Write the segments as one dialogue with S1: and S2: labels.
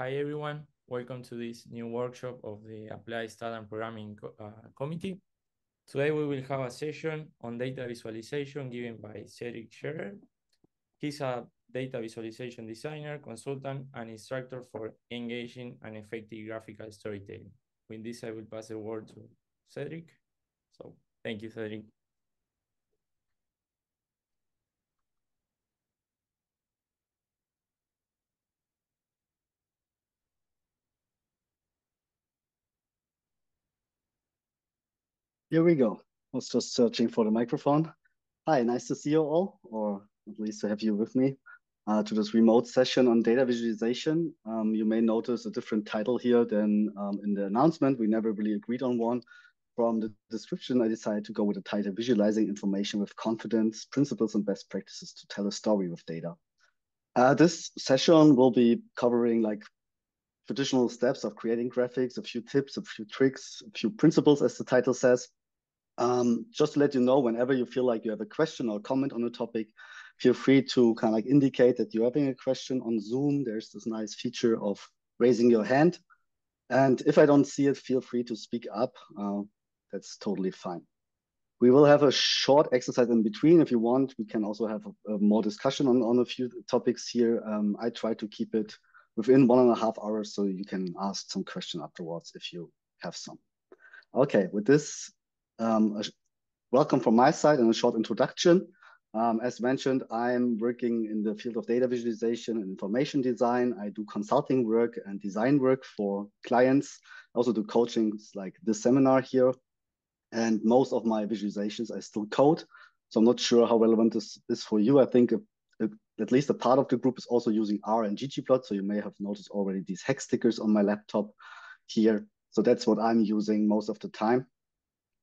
S1: Hi everyone, welcome to this new workshop of the Applied Stat and Programming uh, Committee. Today we will have a session on data visualization given by Cedric Scherer. He's a data visualization designer, consultant, and instructor for engaging and effective graphical storytelling. With this, I will pass the word to Cedric. So thank you, Cedric.
S2: Here we go. I was just searching for the microphone. Hi, nice to see you all, or at least to have you with me uh, to this remote session on data visualization. Um, you may notice a different title here than um, in the announcement. We never really agreed on one. From the description, I decided to go with the title Visualizing Information with Confidence, Principles and Best Practices to Tell a Story with Data. Uh, this session will be covering like traditional steps of creating graphics, a few tips, a few tricks, a few principles, as the title says. Um, just to let you know, whenever you feel like you have a question or comment on a topic, feel free to kind of like indicate that you're having a question on Zoom. There's this nice feature of raising your hand. And if I don't see it, feel free to speak up. Uh, that's totally fine. We will have a short exercise in between. If you want, we can also have a, a more discussion on, on a few topics here. Um, I try to keep it within one and a half hours so you can ask some question afterwards if you have some. Okay, with this, um, welcome from my side and a short introduction. Um, as mentioned, I'm working in the field of data visualization and information design. I do consulting work and design work for clients. I also do coachings like this seminar here. And most of my visualizations I still code. So I'm not sure how relevant this is for you. I think a, a, at least a part of the group is also using R and ggplot. So you may have noticed already these hex stickers on my laptop here. So that's what I'm using most of the time.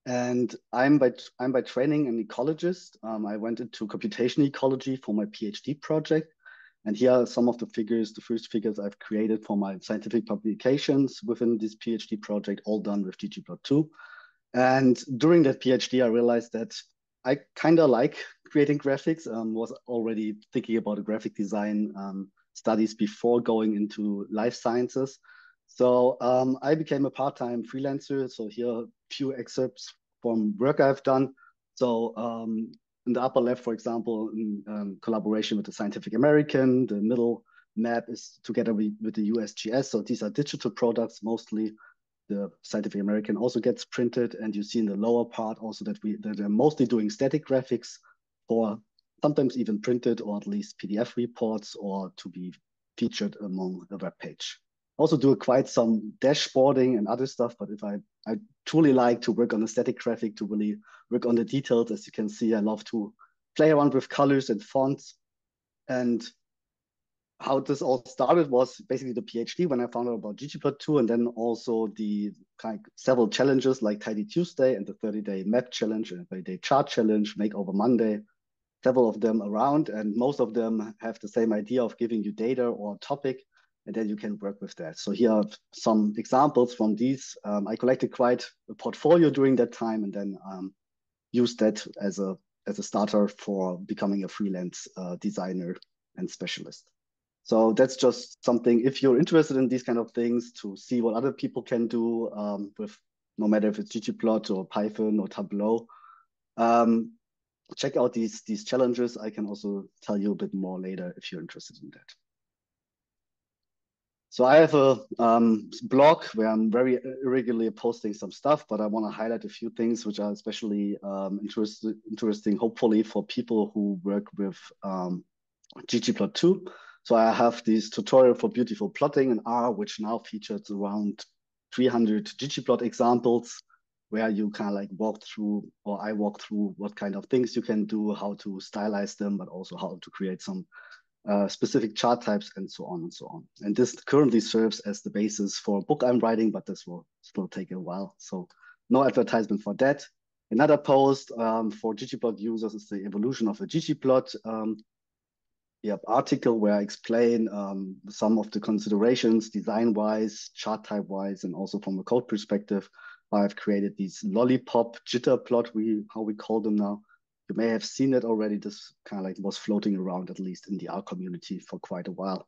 S2: And I'm by I'm by training an ecologist. Um, I went into computation ecology for my PhD project. And here are some of the figures, the first figures I've created for my scientific publications within this PhD project, all done with ggplot2. And during that PhD, I realized that I kind of like creating graphics, um, was already thinking about graphic design um, studies before going into life sciences. So um, I became a part-time freelancer. So here are a few excerpts from work I've done. So um, in the upper left, for example, in um, collaboration with the Scientific American, the middle map is together with, with the USGS. So these are digital products mostly. The Scientific American also gets printed, and you see in the lower part also that we that they're mostly doing static graphics or sometimes even printed or at least PDF reports or to be featured among the web page also do quite some dashboarding and other stuff. But if I, I truly like to work on a static graphic to really work on the details, as you can see, I love to play around with colors and fonts. And how this all started was basically the PhD when I found out about ggplot2 and then also the kind of several challenges like Tidy Tuesday and the 30-day map challenge and 30-day chart challenge, Makeover Monday, several of them around. And most of them have the same idea of giving you data or topic and then you can work with that. So here are some examples from these. Um, I collected quite a portfolio during that time and then um, used that as a, as a starter for becoming a freelance uh, designer and specialist. So that's just something, if you're interested in these kind of things, to see what other people can do um, with, no matter if it's ggplot or Python or Tableau, um, check out these, these challenges. I can also tell you a bit more later if you're interested in that. So I have a um, blog where I'm very irregularly posting some stuff, but I want to highlight a few things which are especially um, interest, interesting, hopefully for people who work with um, ggplot2. So I have this tutorial for beautiful plotting in R, which now features around 300 ggplot examples where you kind of like walk through, or I walk through what kind of things you can do, how to stylize them, but also how to create some uh, specific chart types, and so on and so on. And this currently serves as the basis for a book I'm writing, but this will still take a while. So no advertisement for that. Another post um, for ggplot users is the evolution of a ggplot um, yep, article where I explain um, some of the considerations design-wise, chart type-wise, and also from a code perspective. I've created these lollipop jitter plot, we how we call them now, you may have seen it already. This kind of like was floating around, at least in the R community, for quite a while.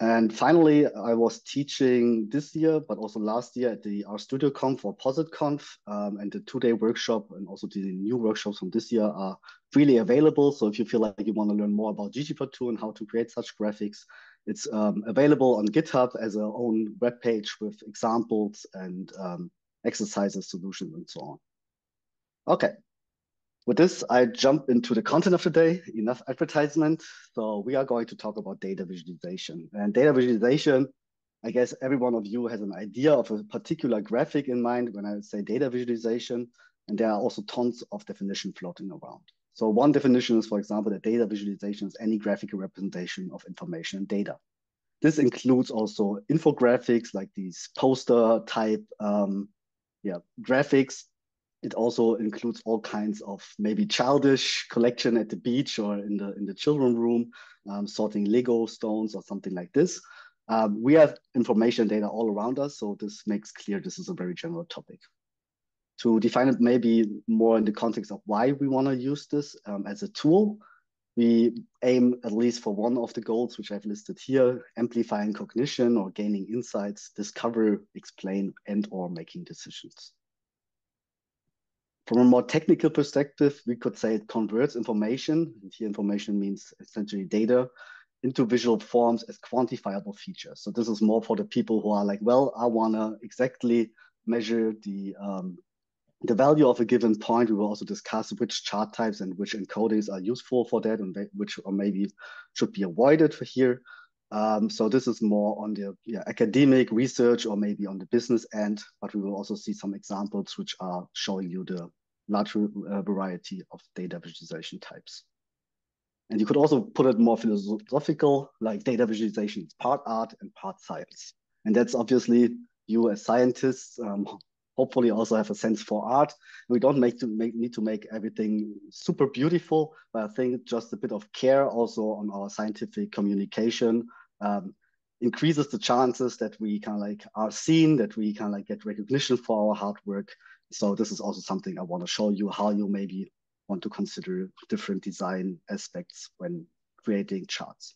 S2: And finally, I was teaching this year, but also last year at the R Studio Conf or PositConf, um, and the two-day workshop and also the new workshops from this year are freely available. So if you feel like you want to learn more about ggplot2 and how to create such graphics, it's um, available on GitHub as a own web page with examples and um, exercises, solutions, and so on. Okay, with this, I jump into the content of the day, enough advertisement. So we are going to talk about data visualization. And data visualization, I guess every one of you has an idea of a particular graphic in mind when I say data visualization. And there are also tons of definition floating around. So one definition is, for example, that data visualization is any graphical representation of information and data. This includes also infographics like these poster type um, yeah, graphics it also includes all kinds of maybe childish collection at the beach or in the in the children room, um, sorting Lego stones or something like this. Um, we have information data all around us, so this makes clear this is a very general topic. To define it maybe more in the context of why we want to use this um, as a tool, we aim at least for one of the goals, which I've listed here, amplifying cognition or gaining insights, discover, explain, and or making decisions. From a more technical perspective, we could say it converts information, and here information means essentially data, into visual forms as quantifiable features. So this is more for the people who are like, well, I want to exactly measure the um, the value of a given point. We will also discuss which chart types and which encodings are useful for that and which or maybe should be avoided for here. Um, so this is more on the yeah, academic research or maybe on the business end, but we will also see some examples which are showing you the large uh, variety of data visualization types. And you could also put it more philosophical, like data visualization is part art and part science. And that's obviously you as scientists um, hopefully also have a sense for art. We don't make to make need to make everything super beautiful, but I think just a bit of care also on our scientific communication um, increases the chances that we kind of like are seen, that we kind of like get recognition for our hard work, so this is also something I want to show you how you maybe want to consider different design aspects when creating charts.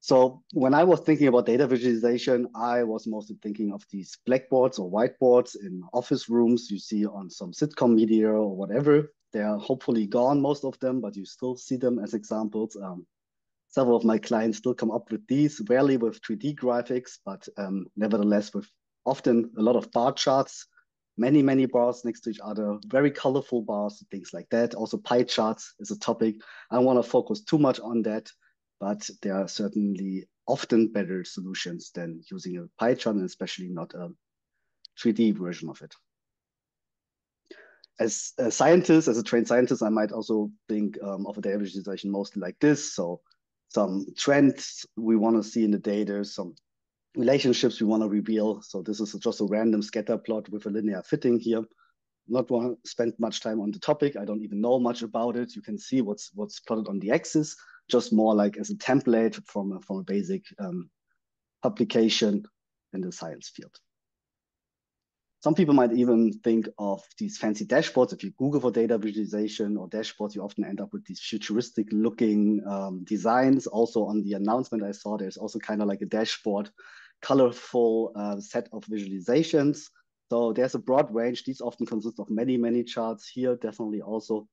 S2: So when I was thinking about data visualization, I was mostly thinking of these blackboards or whiteboards in office rooms you see on some sitcom media or whatever. They are hopefully gone, most of them, but you still see them as examples. Um, several of my clients still come up with these, rarely with 3D graphics, but um, nevertheless with often a lot of bar charts, many, many bars next to each other, very colorful bars, things like that. Also pie charts is a topic. I don't want to focus too much on that, but there are certainly often better solutions than using a pie chart and especially not a 3D version of it. As a scientist, as a trained scientist, I might also think um, of a data visualization mostly like this. So some trends we want to see in the data, some relationships we want to reveal. So this is just a random scatter plot with a linear fitting here. Not want to spend much time on the topic. I don't even know much about it. You can see what's what's plotted on the axis, just more like as a template from a, from a basic um, publication in the science field. Some people might even think of these fancy dashboards. If you Google for data visualization or dashboards, you often end up with these futuristic looking um, designs. Also on the announcement I saw, there's also kind of like a dashboard colorful uh, set of visualizations. So there's a broad range. These often consist of many, many charts here, definitely also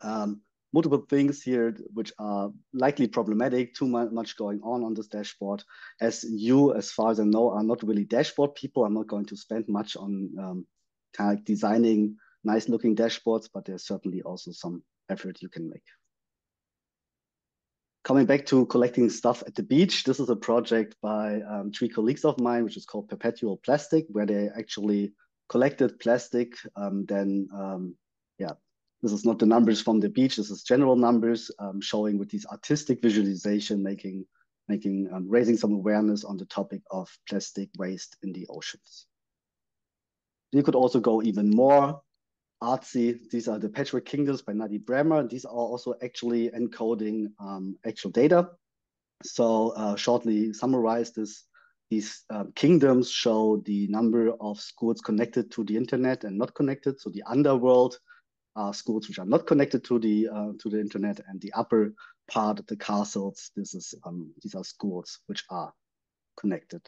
S2: um, multiple things here which are likely problematic, too much going on on this dashboard. As you, as far as I know, are not really dashboard people. I'm not going to spend much on um, kind of designing nice looking dashboards, but there's certainly also some effort you can make. Coming back to collecting stuff at the beach, this is a project by um, three colleagues of mine, which is called Perpetual Plastic, where they actually collected plastic. Um, then, um, yeah, this is not the numbers from the beach. This is general numbers um, showing with these artistic visualization, making, making, um, raising some awareness on the topic of plastic waste in the oceans. You could also go even more artsy. These are the Patchwork Kingdoms by Nadieh Bremer. These are also actually encoding um, actual data. So uh, shortly summarized, this, these uh, kingdoms show the number of schools connected to the internet and not connected. So the underworld are schools which are not connected to the uh, to the internet, and the upper part of the castles. This is um, these are schools which are connected.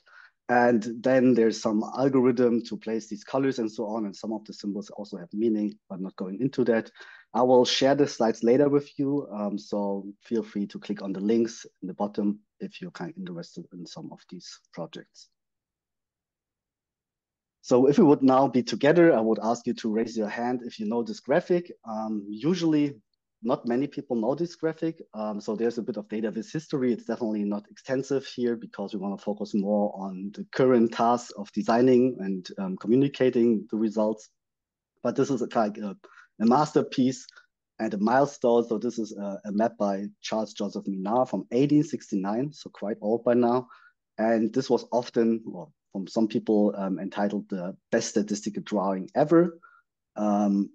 S2: And then there's some algorithm to place these colors and so on. And some of the symbols also have meaning, but not going into that. I will share the slides later with you. Um, so feel free to click on the links in the bottom if you're kind of interested in some of these projects. So if we would now be together, I would ask you to raise your hand if you know this graphic. Um, usually not many people know this graphic. Um, so there's a bit of data viz history. It's definitely not extensive here because we want to focus more on the current task of designing and um, communicating the results. But this is a, like a, a masterpiece and a milestone. So this is a, a, map by Charles Joseph Minard from 1869, so quite old by now. And this was often, well, from some people, um, entitled the best statistical drawing ever. Um,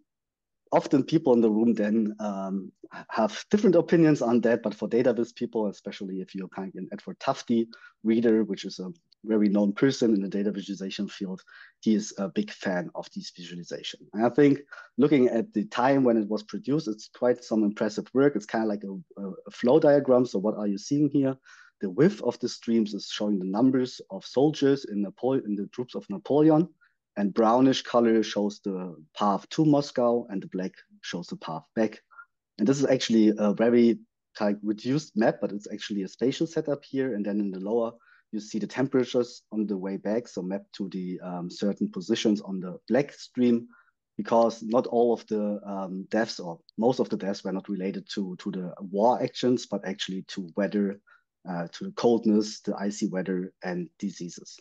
S2: often people in the room then um, have different opinions on that, but for data viz people, especially if you're kind of an Edward Tufte reader, which is a very known person in the data visualization field, he is a big fan of these visualization. And I think looking at the time when it was produced, it's quite some impressive work. It's kind of like a, a flow diagram. So what are you seeing here? The width of the streams is showing the numbers of soldiers in, Napoleon, in the troops of Napoleon and brownish color shows the path to Moscow and the black shows the path back. And this is actually a very of reduced map, but it's actually a spatial setup here. And then in the lower, you see the temperatures on the way back, so mapped to the um, certain positions on the black stream, because not all of the um, deaths or most of the deaths were not related to, to the war actions, but actually to weather, uh, to the coldness, the icy weather, and diseases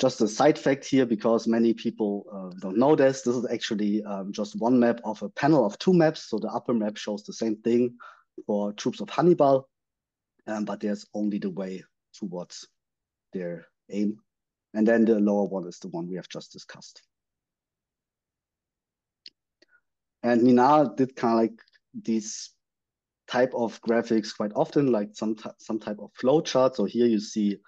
S2: just a side fact here, because many people uh, don't know this, this is actually um, just one map of a panel of two maps. So the upper map shows the same thing for troops of Hannibal, um, but there's only the way towards their aim. And then the lower one is the one we have just discussed. And Minard did kind of like these type of graphics quite often, like some, some type of flow chart. So here you see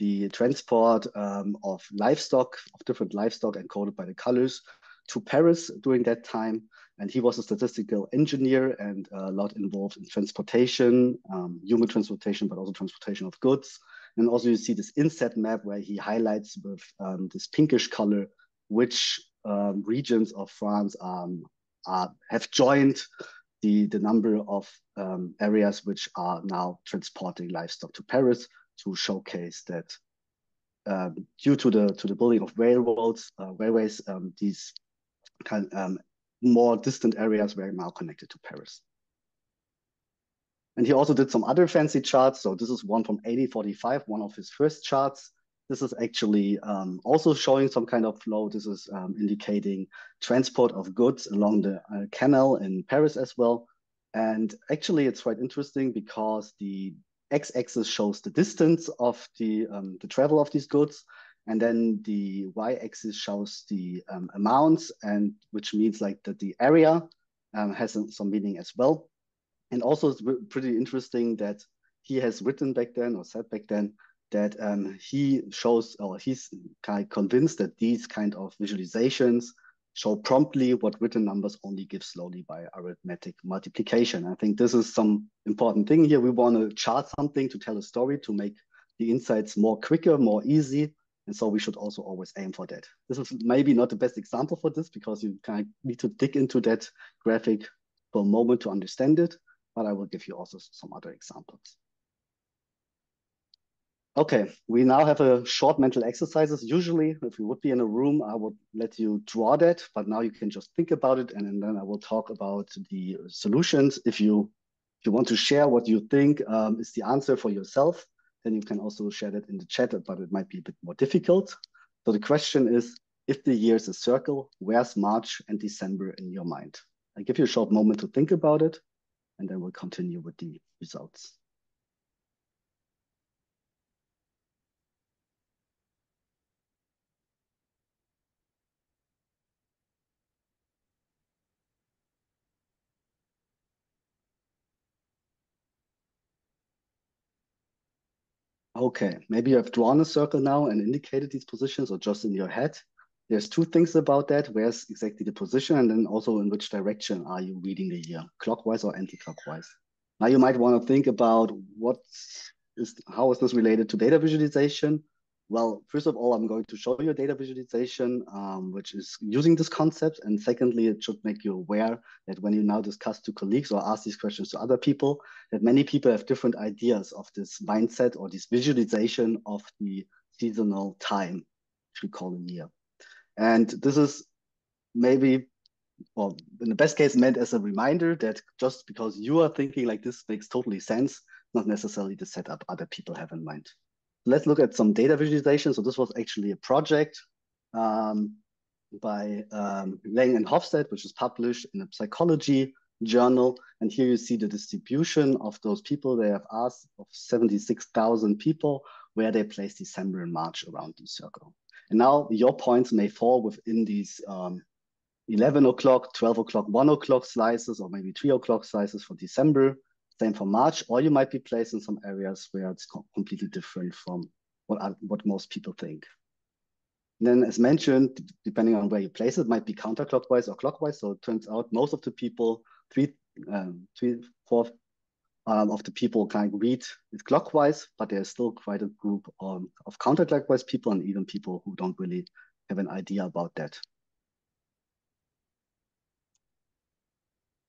S2: the transport um, of livestock, of different livestock encoded by the colors to Paris during that time. And he was a statistical engineer and a lot involved in transportation, um, human transportation, but also transportation of goods. And also you see this inset map where he highlights with um, this pinkish color, which um, regions of France um, are, have joined the, the number of um, areas which are now transporting livestock to Paris to showcase that um, due to the to the building of railroads, uh, railways, um, these kind um, more distant areas were now connected to Paris. And he also did some other fancy charts. So this is one from 1845, one of his first charts. This is actually um, also showing some kind of flow. This is um, indicating transport of goods along the uh, canal in Paris as well. And actually, it's quite interesting because the x-axis shows the distance of the, um, the travel of these goods, and then the y-axis shows the um, amounts, and which means like that the area um, has some meaning as well. And also it's pretty interesting that he has written back then or said back then that um, he shows or he's kind of convinced that these kind of visualizations show promptly what written numbers only give slowly by arithmetic multiplication. I think this is some important thing here. We want to chart something to tell a story to make the insights more quicker, more easy. And so we should also always aim for that. This is maybe not the best example for this because you kind of need to dig into that graphic for a moment to understand it, but I will give you also some other examples. Okay, we now have a short mental exercises. Usually, if we would be in a room, I would let you draw that, but now you can just think about it, and then I will talk about the solutions. If you if you want to share what you think um, is the answer for yourself, then you can also share that in the chat, but it might be a bit more difficult. So the question is, if the year is a circle, where's March and December in your mind? I give you a short moment to think about it, and then we'll continue with the results. Okay, maybe you have drawn a circle now and indicated these positions or just in your head. there's two things about that. Where's exactly the position and then also in which direction are you reading the year, clockwise or anti-clockwise? Now you might want to think about what is, how is this related to data visualization? Well, first of all, I'm going to show you a data visualization, um, which is using this concept. And secondly, it should make you aware that when you now discuss to colleagues or ask these questions to other people, that many people have different ideas of this mindset or this visualization of the seasonal time, which we call a year. And this is maybe, well, in the best case, meant as a reminder that just because you are thinking like this makes totally sense, not necessarily the setup other people have in mind let's look at some data visualization. So this was actually a project um, by um, Lang and Hofstede, which is published in a psychology journal. And here you see the distribution of those people. They have asked of 76,000 people where they place December and March around the circle. And now your points may fall within these um, 11 o'clock, 12 o'clock, 1 o'clock slices, or maybe 3 o'clock slices for December, same for March, or you might be placed in some areas where it's completely different from what, are, what most people think. And then as mentioned, depending on where you place it, might be counterclockwise or clockwise. So it turns out most of the people, three, um, three, fourth um, of the people kind of read it clockwise, but there's still quite a group um, of counterclockwise people and even people who don't really have an idea about that.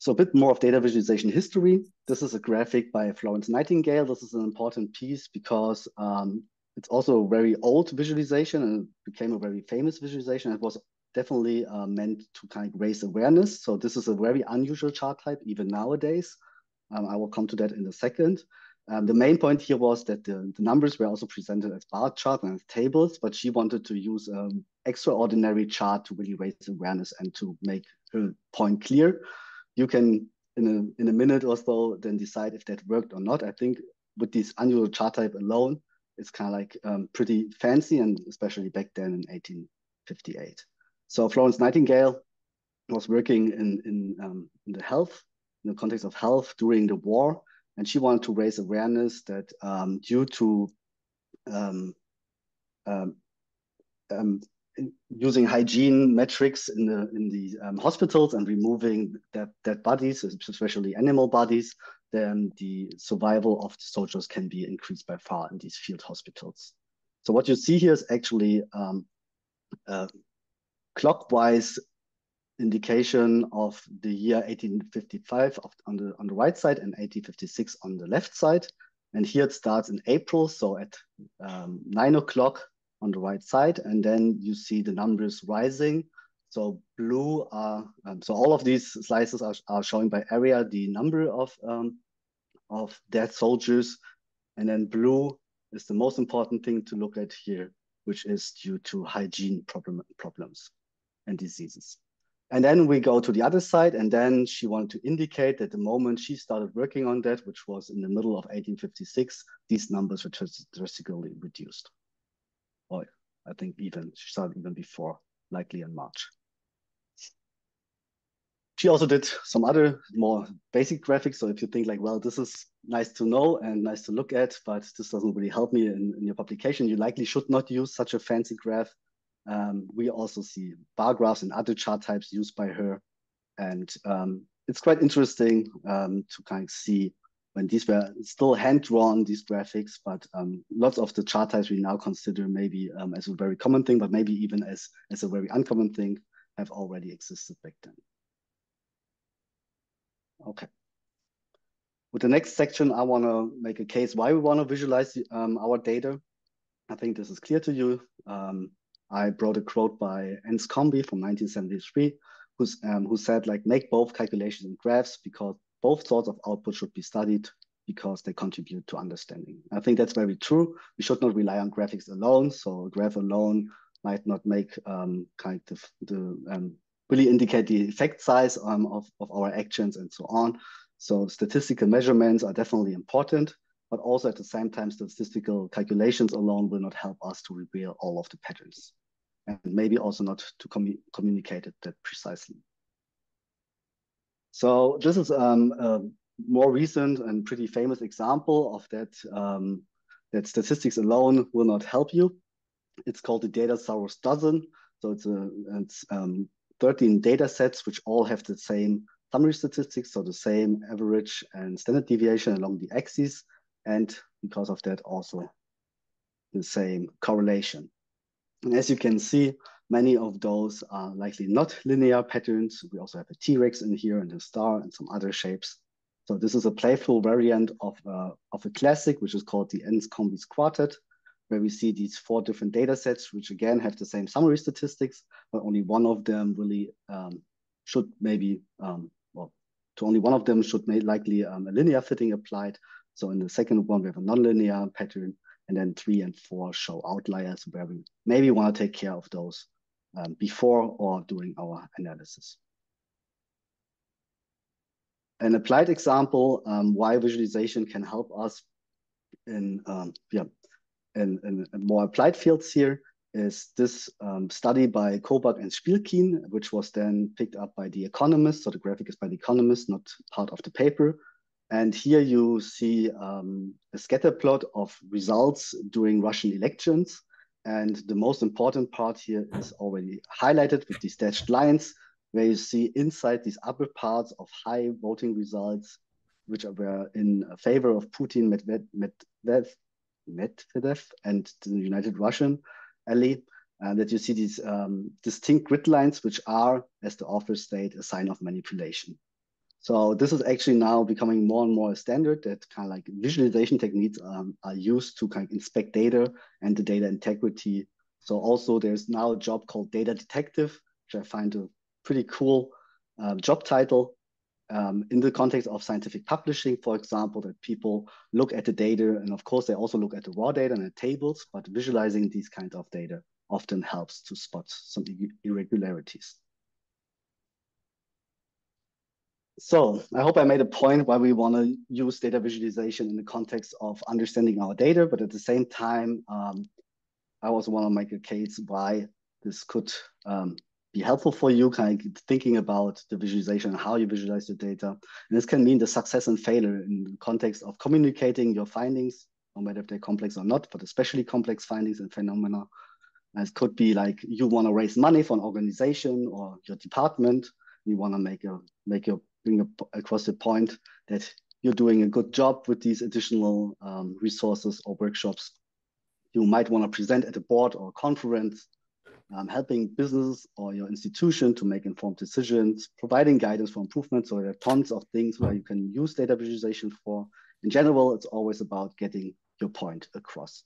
S2: So a bit more of data visualization history. This is a graphic by Florence Nightingale. This is an important piece because um, it's also a very old visualization and became a very famous visualization. It was definitely uh, meant to kind of raise awareness. So this is a very unusual chart type even nowadays. Um, I will come to that in a second. Um, the main point here was that the, the, numbers were also presented as bar charts and as tables, but she wanted to use an um, extraordinary chart to really raise awareness and to make her point clear you can in a in a minute or so then decide if that worked or not. I think with this unusual chart type alone, it's kind of like um, pretty fancy, and especially back then in 1858. So Florence Nightingale was working in in, um, in the health in the context of health during the war, and she wanted to raise awareness that um, due to um, um, um using hygiene metrics in the in the um, hospitals and removing dead, dead bodies, especially animal bodies, then the survival of the soldiers can be increased by far in these field hospitals. So what you see here is actually um, a clockwise indication of the year 1855 on the on the right side and 1856 on the left side. And here it starts in April, so at um, nine o'clock on the right side, and then you see the numbers rising. So blue are, um, so all of these slices are, are showing by area the number of, um, of dead soldiers. And then blue is the most important thing to look at here, which is due to hygiene problem, problems and diseases. And then we go to the other side, and then she wanted to indicate that the moment she started working on that, which was in the middle of 1856, these numbers were drastically reduced I think even she started even before, likely in March. She also did some other more basic graphics. So if you think like, well, this is nice to know and nice to look at, but this doesn't really help me in, in your publication, you likely should not use such a fancy graph. Um, we also see bar graphs and other chart types used by her. And um, it's quite interesting um, to kind of see when these were still hand-drawn, these graphics, but um, lots of the chart types we now consider maybe um, as a very common thing, but maybe even as, as a very uncommon thing have already existed back then. Okay. With the next section, I want to make a case why we want to visualize um, our data. I think this is clear to you. Um, I brought a quote by Anscombe from 1973, who's, um, who said, like, make both calculations and graphs because both sorts of output should be studied because they contribute to understanding. I think that's very true. We should not rely on graphics alone. So a graph alone might not make um, kind of the um, really indicate the effect size um, of, of our actions and so on. So statistical measurements are definitely important, but also at the same time, statistical calculations alone will not help us to reveal all of the patterns and maybe also not to commu communicate it that precisely. So this is um, a more recent and pretty famous example of that, um, that statistics alone will not help you. It's called the data Datasaurus dozen. So it's, a, it's um, 13 data sets which all have the same summary statistics, so the same average and standard deviation along the axis, and because of that also the same correlation. And as you can see, many of those are likely not linear patterns. We also have a T-Rex in here and a star and some other shapes. So this is a playful variant of, uh, of a classic, which is called the Anscombe's quartet, where we see these four different data sets, which again have the same summary statistics, but only one of them really um, should maybe, um, well, to only one of them should may likely um, a linear fitting applied. So in the second one, we have a nonlinear pattern, and then three and four show outliers where we maybe want to take care of those um, before or during our analysis. An applied example um, why visualization can help us in um, yeah in, in, more applied fields here is this um, study by Kobak and Shpilkin, which was then picked up by The Economist. So the graphic is by The Economist, not part of the paper. And here you see um, a scatter plot of results during Russian elections. And the most important part here is already highlighted with these dashed lines, where you see inside these upper parts of high voting results, which were in favor of Putin, Medvedev, Medvedev and the United Russian ally, uh, that you see these um, distinct grid lines, which are, as the author state, a sign of manipulation. So this is actually now becoming more and more a standard that kind of like visualization techniques um, are used to kind of inspect data and the data integrity. So also there's now a job called data detective, which I find a pretty cool um, job title um, in the context of scientific publishing, for example, that people look at the data and of course they also look at the raw data and the tables, but visualizing these kind of data often helps to spot some irregularities. So I hope I made a point why we want to use data visualization in the context of understanding our data, but at the same time, um, I also want to make a case why this could um, be helpful for you, kind of thinking about the visualization and how you visualize the data. And this can mean the success and failure in the context of communicating your findings, no matter if they're complex or not, but especially complex findings and phenomena. And it could be like you want to raise money for an organization or your department. You want to make a make your bring across the point that you're doing a good job with these additional um, resources or workshops. You might want to present at a board or a conference, um, helping business or your institution to make informed decisions, providing guidance for improvement. So there are tons of things where you can use data visualization for. In general, it's always about getting your point across.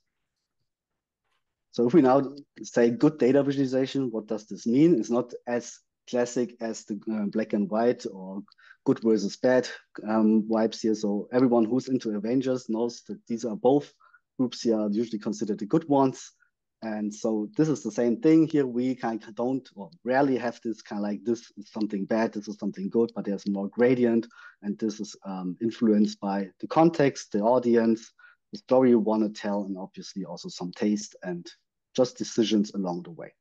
S2: So if we now say good data visualization, what does this mean? It's not as classic as the uh, black and white or good versus bad um, vibes here. So everyone who's into Avengers knows that these are both groups here are usually considered the good ones. And so this is the same thing here. We kind of don't or rarely have this kind of like this is something bad, this is something good, but there's more gradient. And this is um, influenced by the context, the audience, the story you want to tell, and obviously also some taste and just decisions along the way.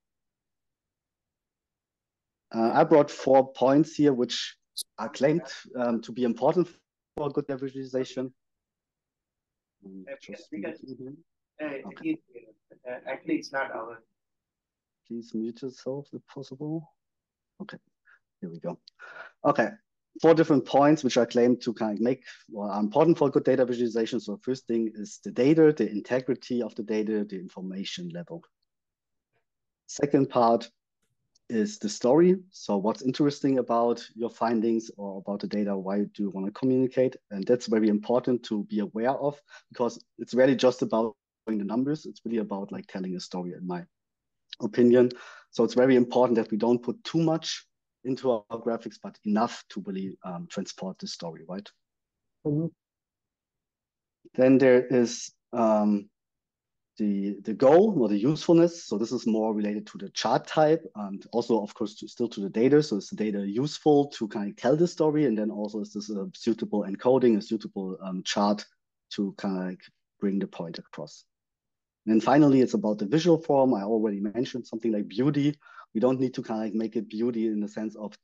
S2: Uh, I brought four points here, which are claimed um, to be important for good data visualization.
S3: Okay. Actually, it's not our.
S2: Please mute yourself if possible. Okay, here we go. Okay, four different points which I claim to kind of make or are important for good data visualization. So first thing is the data, the integrity of the data, the information level. Second part is the story. So what's interesting about your findings or about the data? Why do you want to communicate? And that's very important to be aware of because it's really just about the numbers. It's really about like telling a story in my opinion. So it's very important that we don't put too much into our graphics, but enough to really um, transport the story, right? Mm -hmm. Then there is um, the, the goal or the usefulness. So this is more related to the chart type and also, of course, to, still to the data. So is the data useful to kind of tell the story? And then also is this a suitable encoding, a suitable um, chart to kind of like bring the point across? And finally, it's about the visual form. I already mentioned something like beauty. We don't need to kind of like make it beauty in the sense of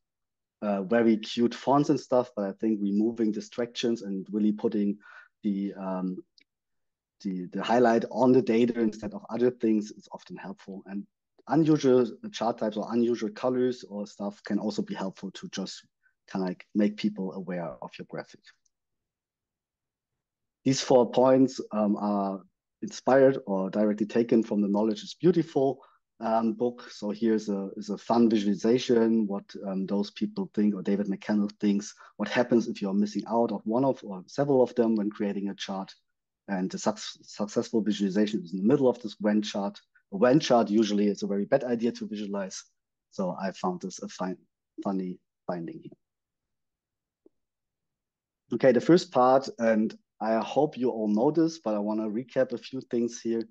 S2: uh, very cute fonts and stuff, but I think removing distractions and really putting the um, the, the highlight on the data instead of other things is often helpful. And unusual chart types or unusual colors or stuff can also be helpful to just kind of like make people aware of your graphic. These four points um, are inspired or directly taken from the Knowledge is Beautiful um, book. So here's a, is a fun visualization, what um, those people think or David McCandless thinks, what happens if you're missing out of one of or several of them when creating a chart. And the su successful visualization is in the middle of this Venn chart. A Venn chart usually is a very bad idea to visualize. So I found this a fine, funny finding here. Okay, the first part, and I hope you all know this, but I want to recap a few things here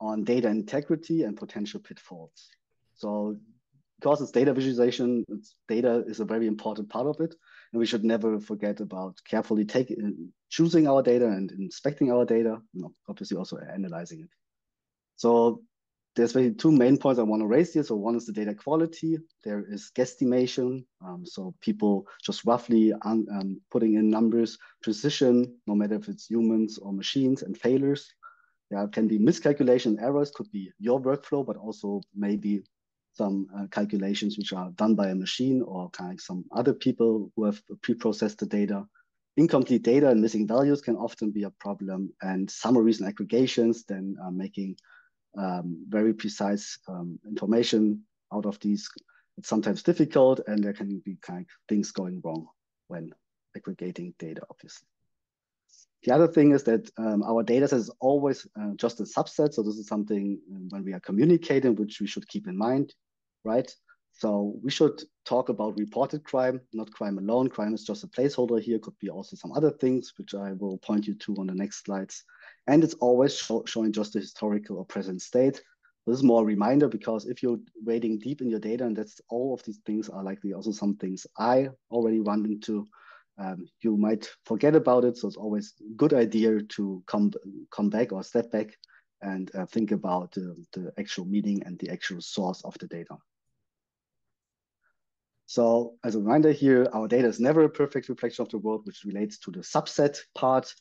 S2: on data integrity and potential pitfalls. So because it's data visualization, it's data is a very important part of it. And we should never forget about carefully taking, choosing our data and inspecting our data, know, obviously also analyzing it. So there's really two main points I want to raise here. So one is the data quality. There is guesstimation. Um, so people just roughly un, um, putting in numbers, precision, no matter if it's humans or machines and failures. There can be miscalculation errors, could be your workflow, but also maybe some uh, calculations which are done by a machine or kind of some other people who have pre-processed the data. Incomplete data and missing values can often be a problem and summaries and aggregations then uh, making um, very precise um, information out of these. It's sometimes difficult and there can be kind of things going wrong when aggregating data, obviously. The other thing is that um, our data set is always uh, just a subset. So this is something um, when we are communicating, which we should keep in mind, right? So we should talk about reported crime, not crime alone. Crime is just a placeholder here. Could be also some other things, which I will point you to on the next slides. And it's always showing just the historical or present state. This is more a reminder because if you're wading deep in your data, and that's all of these things are likely also some things I already run into, um, you might forget about it. So it's always a good idea to come come back or step back and uh, think about the actual meaning and the actual source of the data. So as a reminder here, our data is never a perfect reflection of the world, which relates to the subset part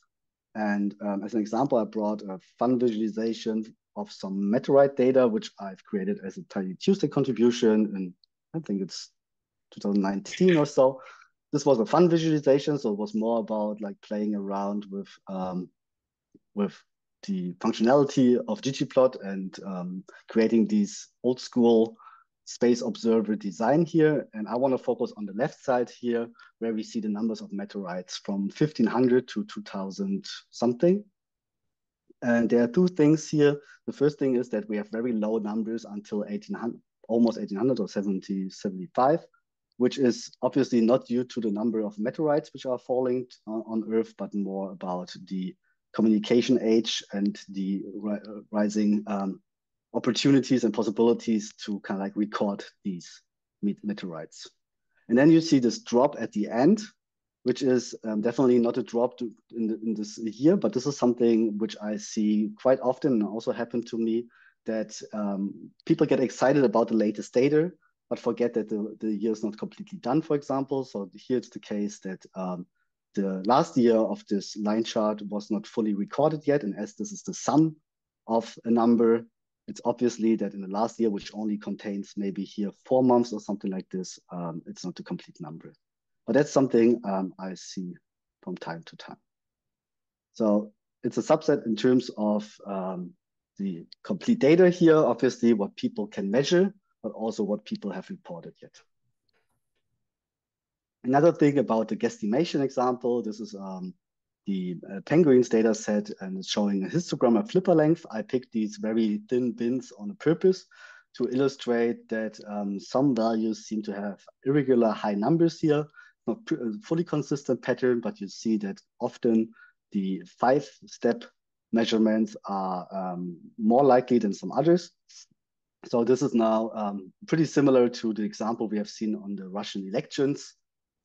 S2: and um, as an example, I brought a fun visualization of some Meteorite data, which I've created as a Tidy Tuesday contribution. And I think it's 2019 or so. This was a fun visualization. So it was more about like playing around with, um, with the functionality of ggplot and um, creating these old school space observer design here. And I want to focus on the left side here, where we see the numbers of meteorites from 1500 to 2000 something. And there are two things here. The first thing is that we have very low numbers until 1800, almost 1800 or 70, 75, which is obviously not due to the number of meteorites which are falling on, on Earth, but more about the communication age and the rising um, opportunities and possibilities to kind of like record these meteorites. And then you see this drop at the end, which is um, definitely not a drop to, in, the, in this year, but this is something which I see quite often and also happened to me that um, people get excited about the latest data, but forget that the, the year is not completely done, for example. So here it's the case that um, the last year of this line chart was not fully recorded yet. And as this is the sum of a number, it's obviously that in the last year, which only contains maybe here four months or something like this, um, it's not a complete number. But that's something um, I see from time to time. So it's a subset in terms of um, the complete data here, obviously what people can measure, but also what people have reported yet. Another thing about the guesstimation example, this is um, the uh, penguins data set and it's showing a histogram of flipper length. I picked these very thin bins on purpose to illustrate that um, some values seem to have irregular high numbers here, not uh, fully consistent pattern, but you see that often the five step measurements are um, more likely than some others. So this is now um, pretty similar to the example we have seen on the Russian elections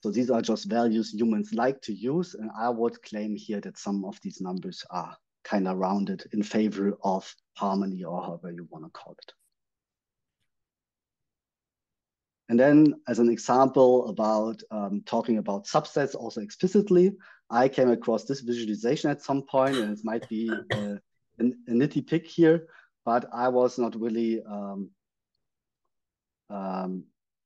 S2: so these are just values humans like to use. And I would claim here that some of these numbers are kind of rounded in favor of harmony or however you want to call it. And then as an example about um, talking about subsets also explicitly, I came across this visualization at some point and it might be a, a nitty pick here, but I was not really um, um,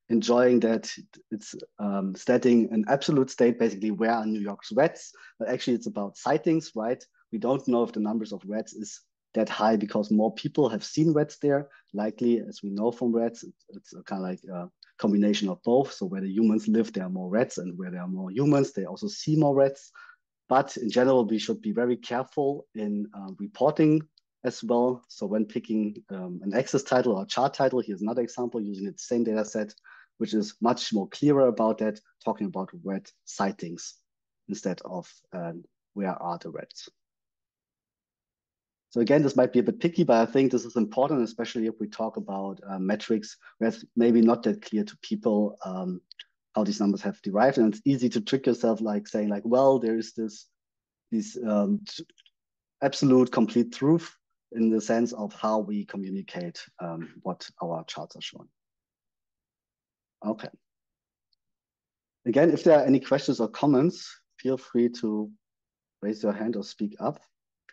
S2: enjoying that it's um, stating an absolute state, basically where are New York's rats, but actually it's about sightings, right? We don't know if the numbers of rats is that high because more people have seen rats there. Likely, as we know from rats, it's kind of like a combination of both. So where the humans live, there are more rats, and where there are more humans, they also see more rats. But in general, we should be very careful in uh, reporting as well. So when picking um, an axis title or chart title, here's another example using the same data set, which is much more clearer about that, talking about red sightings instead of um, where are the reds. So again, this might be a bit picky, but I think this is important, especially if we talk about uh, metrics where it's maybe not that clear to people um, how these numbers have derived. And it's easy to trick yourself like saying like, well, there is this, this um, absolute complete truth in the sense of how we communicate um, what our charts are showing. Okay. Again, if there are any questions or comments, feel free to raise your hand or speak up.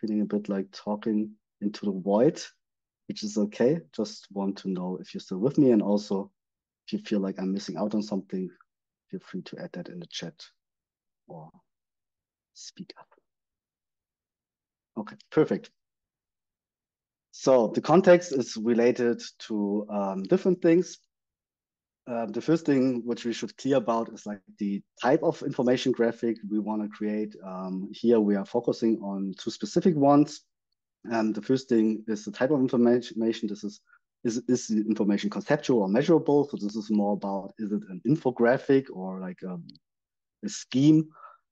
S2: Feeling a bit like talking into the void, which is okay. Just want to know if you're still with me. And also, if you feel like I'm missing out on something, feel free to add that in the chat or speak up. Okay, perfect. So the context is related to um, different things. Uh, the first thing which we should clear about is like the type of information graphic we want to create. Um, here we are focusing on two specific ones. And the first thing is the type of information. This is, is, is the information conceptual or measurable? So this is more about, is it an infographic or like a, um, a scheme?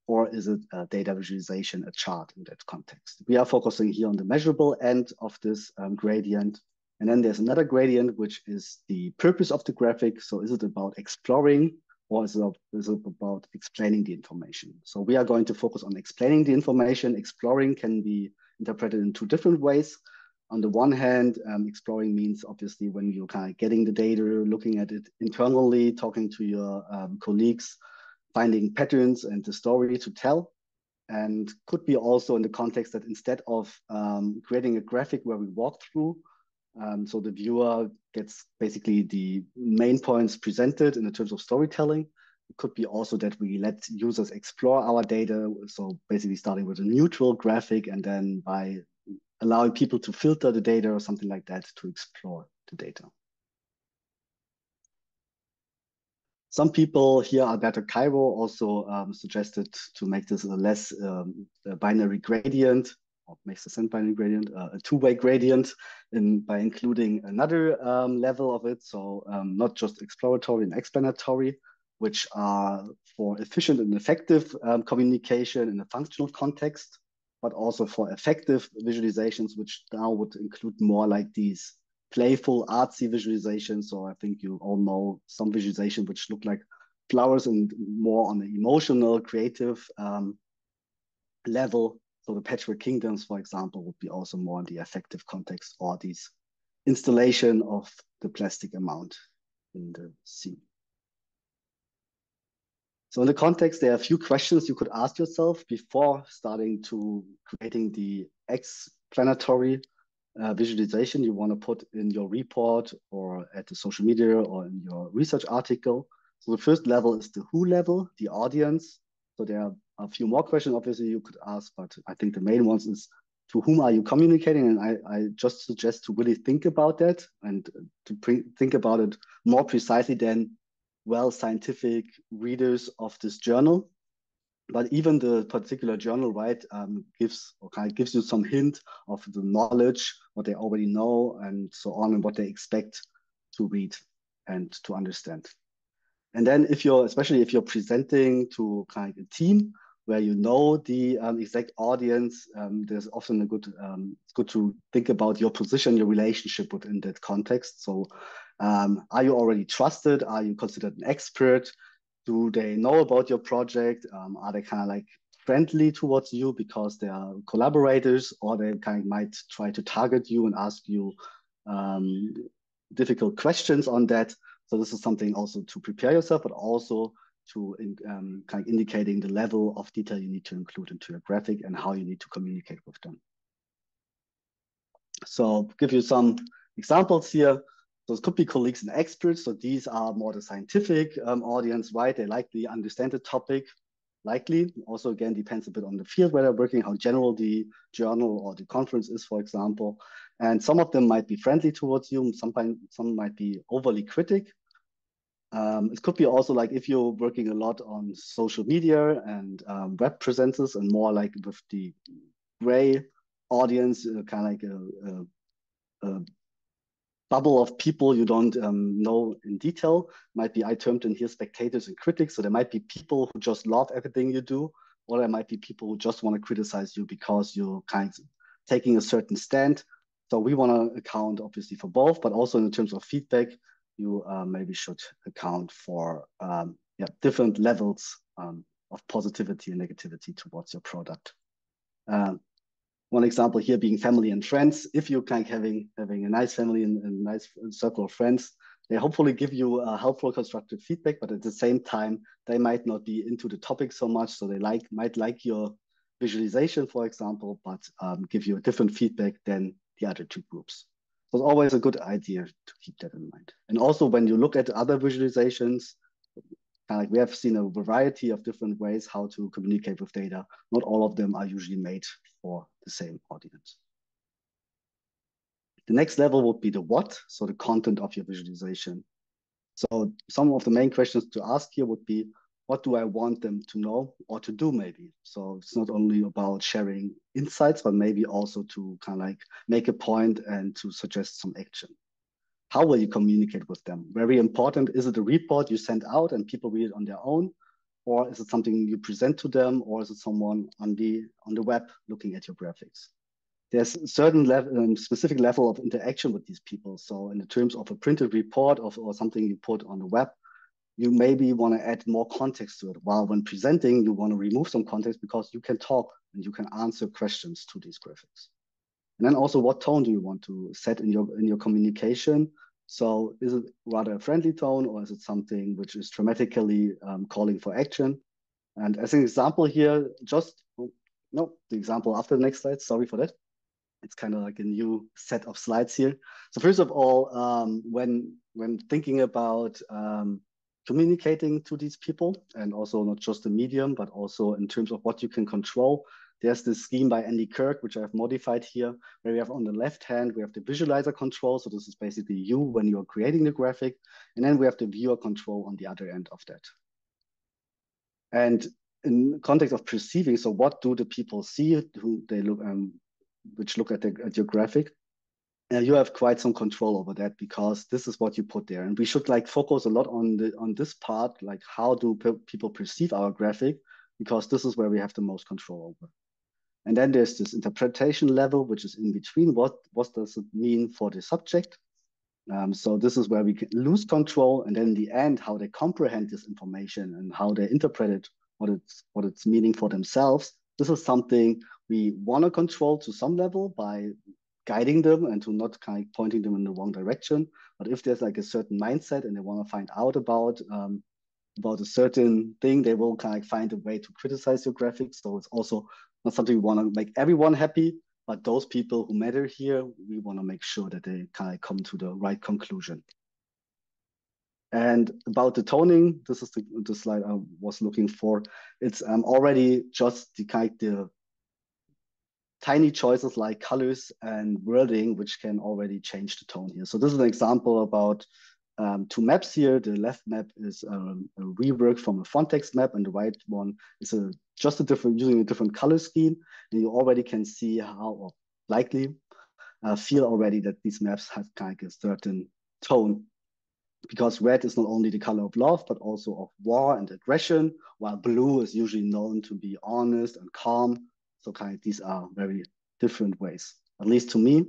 S2: Or is it data visualization, a chart in that context? We are focusing here on the measurable end of this um, gradient. And then there's another gradient, which is the purpose of the graphic. So is it about exploring or is it, is it about explaining the information? So we are going to focus on explaining the information. Exploring can be interpreted in two different ways. On the one hand, um, exploring means obviously when you're kind of getting the data, looking at it internally, talking to your um, colleagues, finding patterns and the story to tell. And could be also in the context that instead of um, creating a graphic where we walk through, um, so the viewer gets basically the main points presented in the terms of storytelling. It could be also that we let users explore our data. So basically starting with a neutral graphic and then by allowing people to filter the data or something like that to explore the data. Some people here, Alberto Cairo, also um, suggested to make this a less um, a binary gradient, or makes the same binary gradient, uh, a two-way gradient, in, by including another um, level of it. So um, not just exploratory and explanatory, which are for efficient and effective um, communication in a functional context, but also for affective visualizations, which now would include more like these playful, artsy visualization. So I think you all know some visualization which look like flowers and more on the emotional, creative um, level. So the Patchwork Kingdoms, for example, would be also more in the affective context or these installation of the plastic amount in the scene. So in the context, there are a few questions you could ask yourself before starting to creating the explanatory uh, visualization you want to put in your report or at the social media or in your research article. So the first level is the who level, the audience. So there are a few more questions, obviously, you could ask, but I think the main ones is to whom are you communicating? And I, I just suggest to really think about that and to think about it more precisely than well scientific readers of this journal but even the particular journal, right, um, gives okay gives you some hint of the knowledge, what they already know, and so on, and what they expect to read and to understand. And then if you're, especially if you're presenting to kind of a team where you know the um, exact audience, um, there's often a good, um, it's good to think about your position, your relationship within that context. So um, are you already trusted? Are you considered an expert? Do they know about your project? Um, are they kind of like friendly towards you because they are collaborators, or they kind of might try to target you and ask you um, difficult questions on that? So this is something also to prepare yourself, but also to in, um, kind of indicating the level of detail you need to include into your graphic and how you need to communicate with them. So give you some examples here. It could be colleagues and experts. So these are more the scientific um, audience, right? They likely understand the topic, likely. Also, again, depends a bit on the field where they're working, how general the journal or the conference is, for example. And some of them might be friendly towards you. Some, some might be overly critic. Um, it could be also like if you're working a lot on social media and um, web presenters and more like with the gray audience, uh, kind of like a, a, a, bubble of people you don't um, know in detail. Might be I termed in here spectators and critics. So there might be people who just love everything you do, or there might be people who just want to criticize you because you're kind of taking a certain stand. So we want to account obviously for both, but also in terms of feedback, you uh, maybe should account for um, yeah, different levels um, of positivity and negativity towards your product. Um, one example here being family and friends. If kind of having having a nice family and a nice circle of friends, they hopefully give you a helpful constructive feedback, but at the same time, they might not be into the topic so much. So they like might like your visualization, for example, but um, give you a different feedback than the other two groups. So it's always a good idea to keep that in mind. And also when you look at other visualizations, kind of like we have seen a variety of different ways how to communicate with data. Not all of them are usually made for the same audience. The next level would be the what, so the content of your visualization. So some of the main questions to ask here would be, what do I want them to know or to do maybe? So it's not only about sharing insights, but maybe also to kind of like make a point and to suggest some action. How will you communicate with them? Very important. Is it a report you send out and people read it on their own? Or is it something you present to them? Or is it someone on the, on the web looking at your graphics? There's a certain level, um, specific level of interaction with these people. So in the terms of a printed report of, or something you put on the web, you maybe want to add more context to it. While when presenting, you want to remove some context because you can talk and you can answer questions to these graphics. And then also what tone do you want to set in your in your communication? So is it rather a friendly tone or is it something which is dramatically um, calling for action? And as an example here, just, oh, no, the example after the next slide, sorry for that. It's kind of like a new set of slides here. So first of all, um, when, when thinking about um, communicating to these people and also not just the medium, but also in terms of what you can control. There's this scheme by Andy Kirk, which I've modified here, where we have on the left hand, we have the visualizer control. So this is basically you when you're creating the graphic. And then we have the viewer control on the other end of that. And in context of perceiving, so what do the people see who they look, um, which look at, the, at your graphic? uh, you have quite some control over that because this is what you put there and we should like focus a lot on the on this part like how do pe people perceive our graphic because this is where we have the most control over and then there's this interpretation level which is in between what what does it mean for the subject um, so this is where we can lose control and then in the end how they comprehend this information and how they interpret it what it's what it's meaning for themselves this is something we want to control to some level by guiding them and to not kind of pointing them in the wrong direction. But if there's like a certain mindset and they want to find out about um, about a certain thing, they will kind of find a way to criticize your graphics. So it's also not something we want to make everyone happy, but those people who matter here, we want to make sure that they kind of come to the right conclusion. And about the toning, this is the, the slide I was looking for. It's um, already just the kind of the tiny choices like colors and wording, which can already change the tone here. So this is an example about um, two maps here. The left map is um, a rework from a font text map, and the right one is a just a different using a different color scheme. And you already can see how or likely uh, feel already that these maps have kind of a certain tone. Because red is not only the color of love, but also of war and aggression, while blue is usually known to be honest and calm. So kind of these are very different ways. At least to me,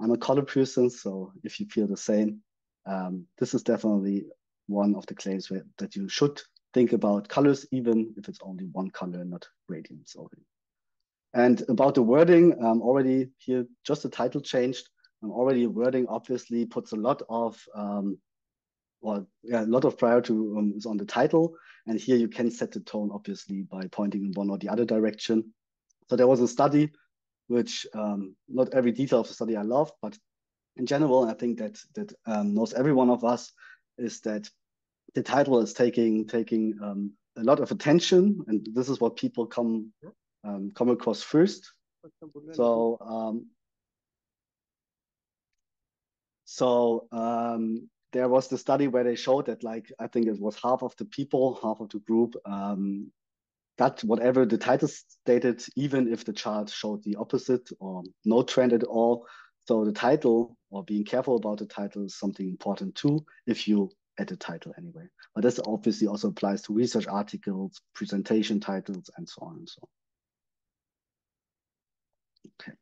S2: I'm a color person. So if you feel the same, um, this is definitely one of the claims where, that you should think about colors, even if it's only one color, not gradients already. And about the wording, um, already here, just the title changed. Um, already wording obviously puts a lot of, um, well, yeah, a lot of priority um, is on the title. And here you can set the tone, obviously, by pointing in one or the other direction. So there was a study, which um, not every detail of the study I love, but in general, I think that that um, knows every one of us is that the title is taking taking um, a lot of attention, and this is what people come um, come across first. So um, so um, there was the study where they showed that like I think it was half of the people, half of the group um, whatever the title stated, even if the chart showed the opposite or no trend at all. So the title or being careful about the title is something important too, if you add the title anyway. But this obviously also applies to research articles, presentation titles, and so on and so on. Okay.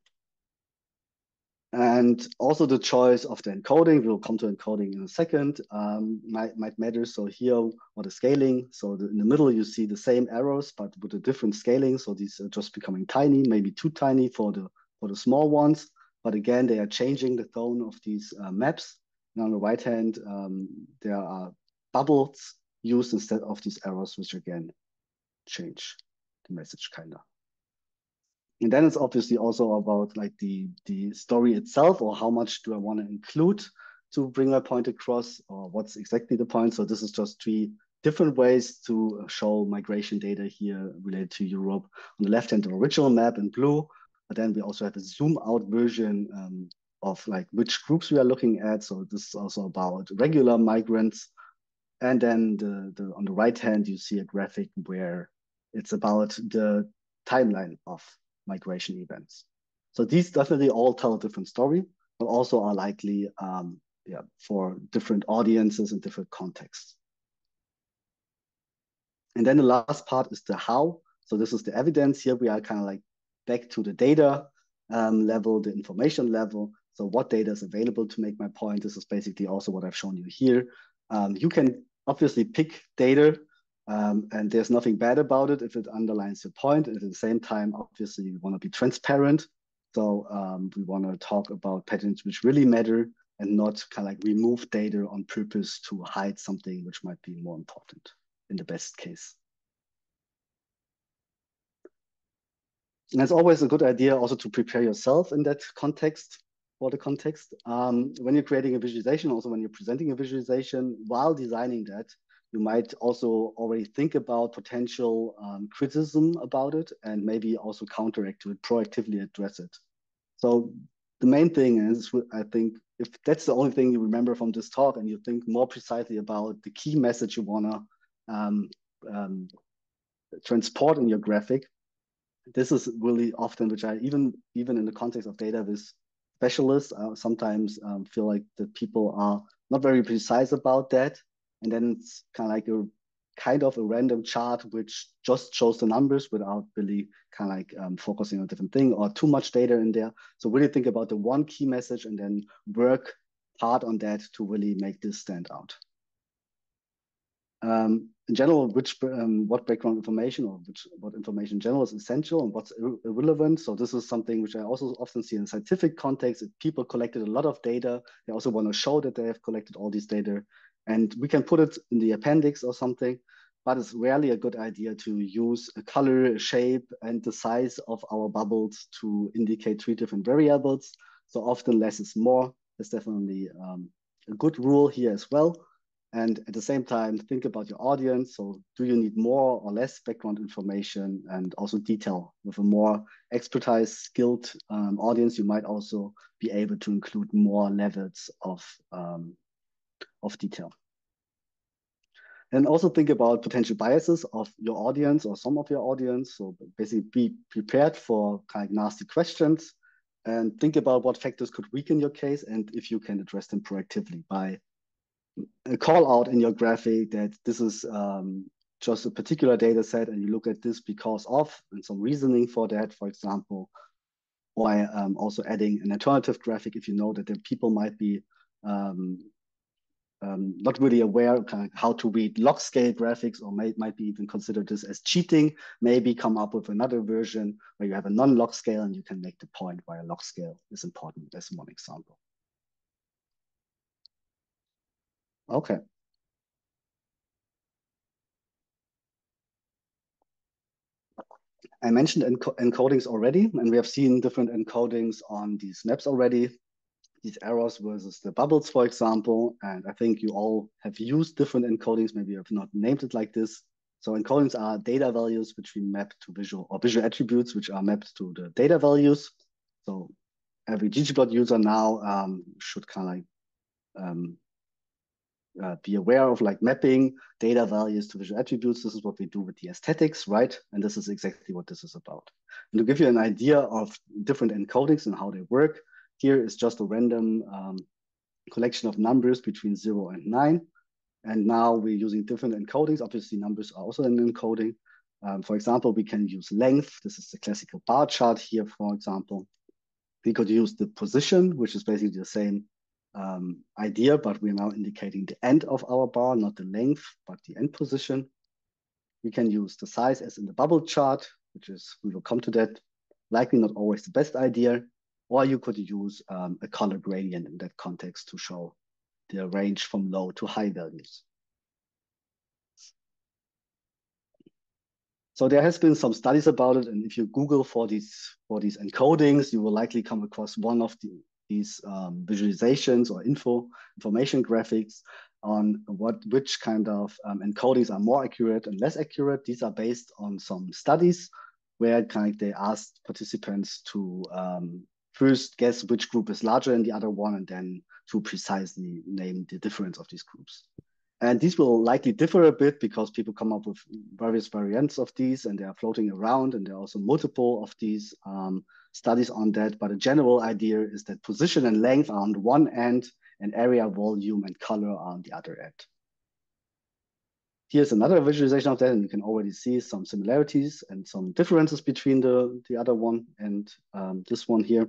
S2: And also the choice of the encoding, we'll come to encoding in a second, um, might, might matter. So here, or the scaling. So the, in the middle, you see the same arrows, but with a different scaling. So these are just becoming tiny, maybe too tiny for the, for the small ones. But again, they are changing the tone of these uh, maps. And on the right hand, um, there are bubbles used instead of these arrows, which again change the message kind of. And then it's obviously also about like the, the story itself or how much do I want to include to bring my point across or what's exactly the point. So this is just three different ways to show migration data here related to Europe. On the left hand, the original map in blue, but then we also have a zoom out version um, of like which groups we are looking at. So this is also about regular migrants. And then the, the on the right hand, you see a graphic where it's about the timeline of migration events. So these definitely all tell a different story, but also are likely um, yeah, for different audiences and different contexts. And then the last part is the how. So this is the evidence here. We are kind of like back to the data um, level, the information level. So what data is available to make my point? This is basically also what I've shown you here. Um, you can obviously pick data um, and there's nothing bad about it if it underlines your point. At the same time, obviously, we want to be transparent. So um, we want to talk about patterns which really matter and not kind of like remove data on purpose to hide something which might be more important in the best case. And it's always a good idea also to prepare yourself in that context for the context. Um, when you're creating a visualization, also when you're presenting a visualization, while designing that, you might also already think about potential um, criticism about it and maybe also counteract to it, proactively address it. So the main thing is, I think, if that's the only thing you remember from this talk and you think more precisely about the key message you wanna um, um, transport in your graphic, this is really often, which I even even in the context of data with specialists, I sometimes um, feel like that people are not very precise about that and then it's kind of like a kind of a random chart which just shows the numbers without really kind of like um, focusing on a different thing or too much data in there. So really think about the one key message and then work hard on that to really make this stand out. Um, in general, which um, what background information or which what information in general is essential and what's ir irrelevant. So this is something which I also often see in scientific context. If people collected a lot of data, they also want to show that they have collected all these data and we can put it in the appendix or something, but it's rarely a good idea to use a color, a shape, and the size of our bubbles to indicate three different variables. So often less is more. It's definitely um, a good rule here as well. And at the same time, think about your audience. So do you need more or less background information and also detail? With a more expertise skilled um, audience, you might also be able to include more levels of um, of detail. And also think about potential biases of your audience or some of your audience. So basically be prepared for kind of nasty questions and think about what factors could weaken your case and if you can address them proactively by call out in your graphic that this is um, just a particular data set and you look at this because of and some reasoning for that, for example, or um, also adding an alternative graphic if you know that the people might be um, um, not really aware kind of how to read log scale graphics or may, might be even consider this as cheating, maybe come up with another version where you have a non-log scale and you can make the point why a log scale is important as one example. Okay. I mentioned enco encodings already, and we have seen different encodings on these maps already. these errors versus the bubbles, for example. And I think you all have used different encodings. Maybe you have not named it like this. So encodings are data values which we map to visual or visual attributes which are mapped to the data values. So every ggplot user now um, should kind of like um, uh, be aware of like mapping data values to visual attributes. This is what we do with the aesthetics, right? And this is exactly what this is about. And to give you an idea of different encodings and how they work, here is just a random um, collection of numbers between zero and nine. And now we're using different encodings. Obviously, numbers are also an encoding. Um, for example, we can use length. This is the classical bar chart here, for example. We could use the position, which is basically the same um, idea, but we're now indicating the end of our bar, not the length, but the end position. We can use the size as in the bubble chart, which is, we will come to that, likely not always the best idea, or you could use um, a color gradient in that context to show the range from low to high values. So there has been some studies about it, and if you Google for these for these encodings, you will likely come across one of the, these um, visualizations or info information graphics on what which kind of um, encodings are more accurate and less accurate. These are based on some studies where kind of they asked participants to um, first guess which group is larger than the other one and then to precisely name the difference of these groups. And these will likely differ a bit because people come up with various variants of these and they are floating around and there are also multiple of these um, studies on that. But a general idea is that position and length are on the one end and area, volume, and color are on the other end. Here's another visualization of that, and you can already see some similarities and some differences between the, the other one and um, this one here.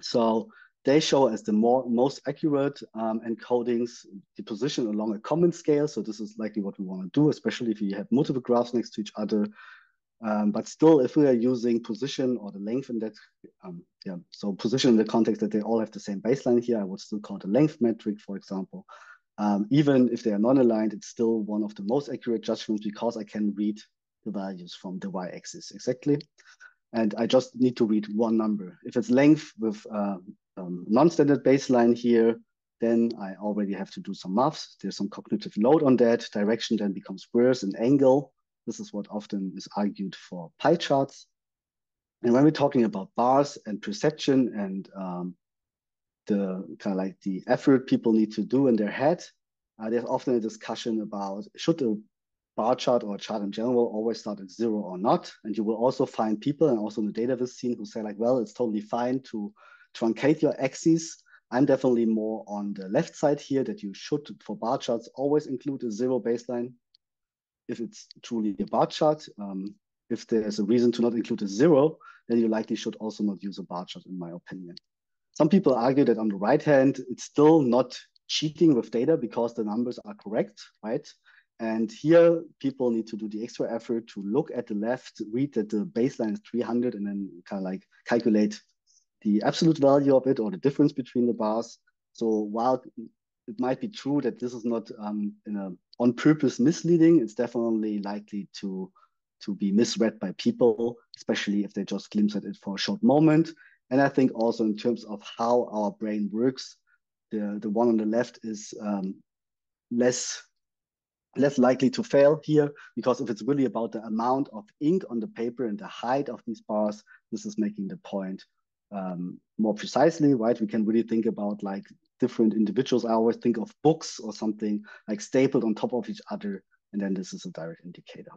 S2: So they show as the more most accurate um, encodings the position along a common scale. So this is likely what we want to do, especially if you have multiple graphs next to each other. Um, but still, if we are using position or the length in that, um, yeah, so position in the context that they all have the same baseline here, I would still call the length metric, for example. Um, even if they are non-aligned, it's still one of the most accurate judgments because I can read the values from the y-axis exactly and I just need to read one number. If it's length with uh, um, non-standard baseline here, then I already have to do some maths. There's some cognitive load on that. Direction then becomes worse and angle. This is what often is argued for pie charts. And when we're talking about bars and perception and um, the kind of like the effort people need to do in their head, uh, there's often a discussion about should the bar chart or chart in general always start at zero or not. And you will also find people and also in the data scene who say like, well, it's totally fine to truncate your axes. I'm definitely more on the left side here that you should, for bar charts, always include a zero baseline if it's truly a bar chart. Um, if there's a reason to not include a zero, then you likely should also not use a bar chart, in my opinion. Some people argue that on the right hand, it's still not cheating with data because the numbers are correct, right? And here people need to do the extra effort to look at the left, read that the baseline is 300 and then kind of like calculate the absolute value of it or the difference between the bars. So while it might be true that this is not um, a on purpose misleading, it's definitely likely to to be misread by people, especially if they just glimpse at it for a short moment. And I think also in terms of how our brain works, the, the one on the left is um, less less likely to fail here because if it's really about the amount of ink on the paper and the height of these bars, this is making the point um, more precisely, right? We can really think about like different individuals. I always think of books or something like stapled on top of each other, and then this is a direct indicator.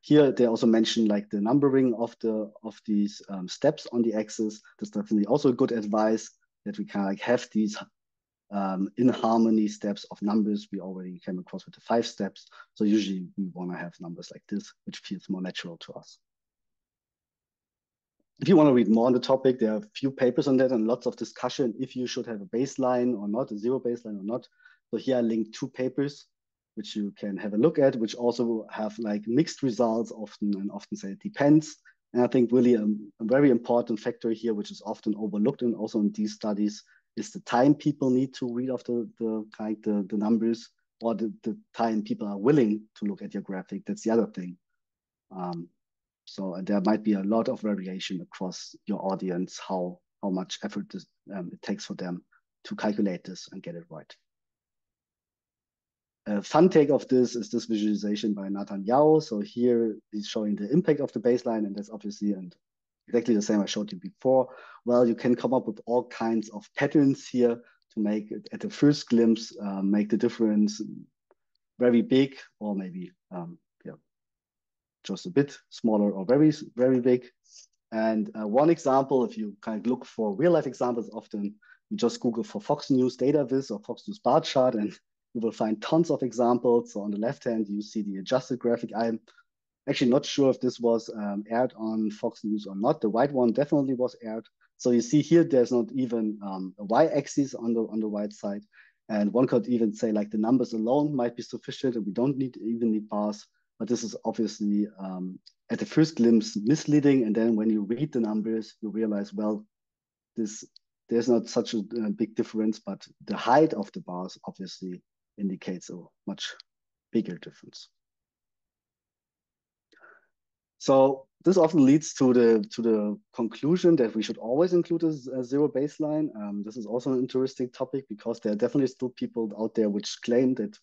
S2: Here they also mention like the numbering of the of these um, steps on the axis. That's definitely also good advice that we can like have these um, in harmony steps of numbers. We already came across with the five steps. So usually we want to have numbers like this, which feels more natural to us. If you want to read more on the topic, there are a few papers on that and lots of discussion if you should have a baseline or not, a zero baseline or not. So here I linked two papers, which you can have a look at, which also have like mixed results often and often say it depends. And I think really a, a very important factor here, which is often overlooked and also in these studies, is the time people need to read off the, the kind the, the numbers or the, the time people are willing to look at your graphic. That's the other thing. Um, so there might be a lot of variation across your audience, how, how much effort this, um, it takes for them to calculate this and get it right. A fun take of this is this visualization by Nathan Yau. So here he's showing the impact of the baseline, and that's obviously and exactly the same I showed you before. Well, you can come up with all kinds of patterns here to make it at the first glimpse uh, make the difference very big or maybe um, just a bit smaller or very very big. And uh, one example, if you kind of look for real life examples, often you just Google for Fox News data viz or Fox News bar chart, and you will find tons of examples. So on the left hand, you see the adjusted graphic. I'm actually not sure if this was um, aired on Fox News or not. The white one definitely was aired. So you see here, there's not even um, a y-axis on the on the right side. And one could even say like the numbers alone might be sufficient and we don't need even need bars. But this is obviously um, at the first glimpse misleading. And then when you read the numbers, you realize, well, this there's not such a, a big difference, but the height of the bars obviously indicates a much bigger difference. So this often leads to the to the conclusion that we should always include a, a zero baseline. Um, this is also an interesting topic because there are definitely still people out there which claim that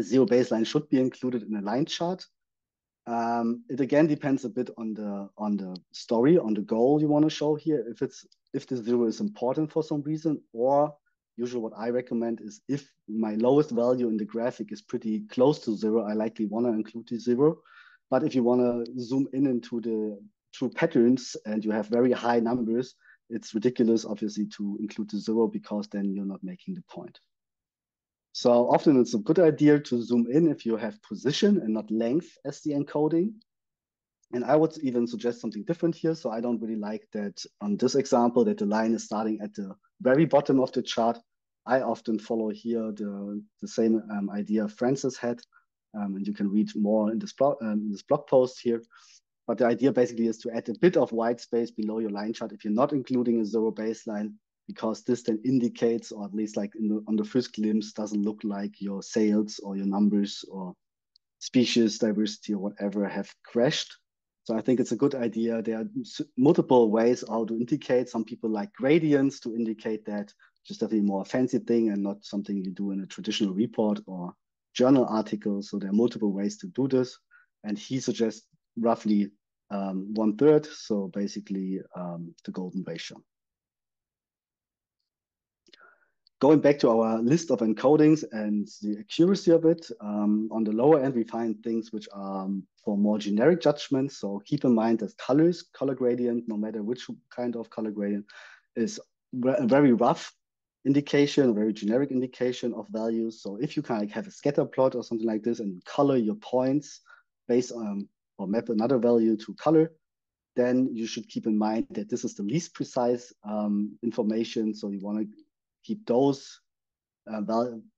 S2: zero baseline should be included in a line chart. Um, it again depends a bit on the on the story, on the goal you want to show here. If it's if the zero is important for some reason, or usually what I recommend is if my lowest value in the graphic is pretty close to zero, I likely want to include the zero. But if you want to zoom in into the true patterns and you have very high numbers, it's ridiculous, obviously, to include the zero because then you're not making the point. So often it's a good idea to zoom in if you have position and not length as the encoding. And I would even suggest something different here. So I don't really like that on this example that the line is starting at the very bottom of the chart. I often follow here the, the same um, idea Francis had. Um, and you can read more in this, blog, um, in this blog post here. But the idea basically is to add a bit of white space below your line chart if you're not including a zero baseline, because this then indicates, or at least like the, on the first glimpse, doesn't look like your sales or your numbers or species diversity or whatever have crashed. So I think it's a good idea. There are multiple ways how to indicate. Some people like gradients to indicate that, just definitely more fancy thing and not something you do in a traditional report or journal article. So there are multiple ways to do this. And he suggests roughly um, one third. So basically um, the golden ratio. Going back to our list of encodings and the accuracy of it, um, on the lower end, we find things which are um, for more generic judgments. So keep in mind that colors, color gradient, no matter which kind of color gradient, is a very rough indication, a very generic indication of values. So if you kind of have a scatter plot or something like this and color your points based on or map another value to color, then you should keep in mind that this is the least precise um, information. So you want to keep those uh,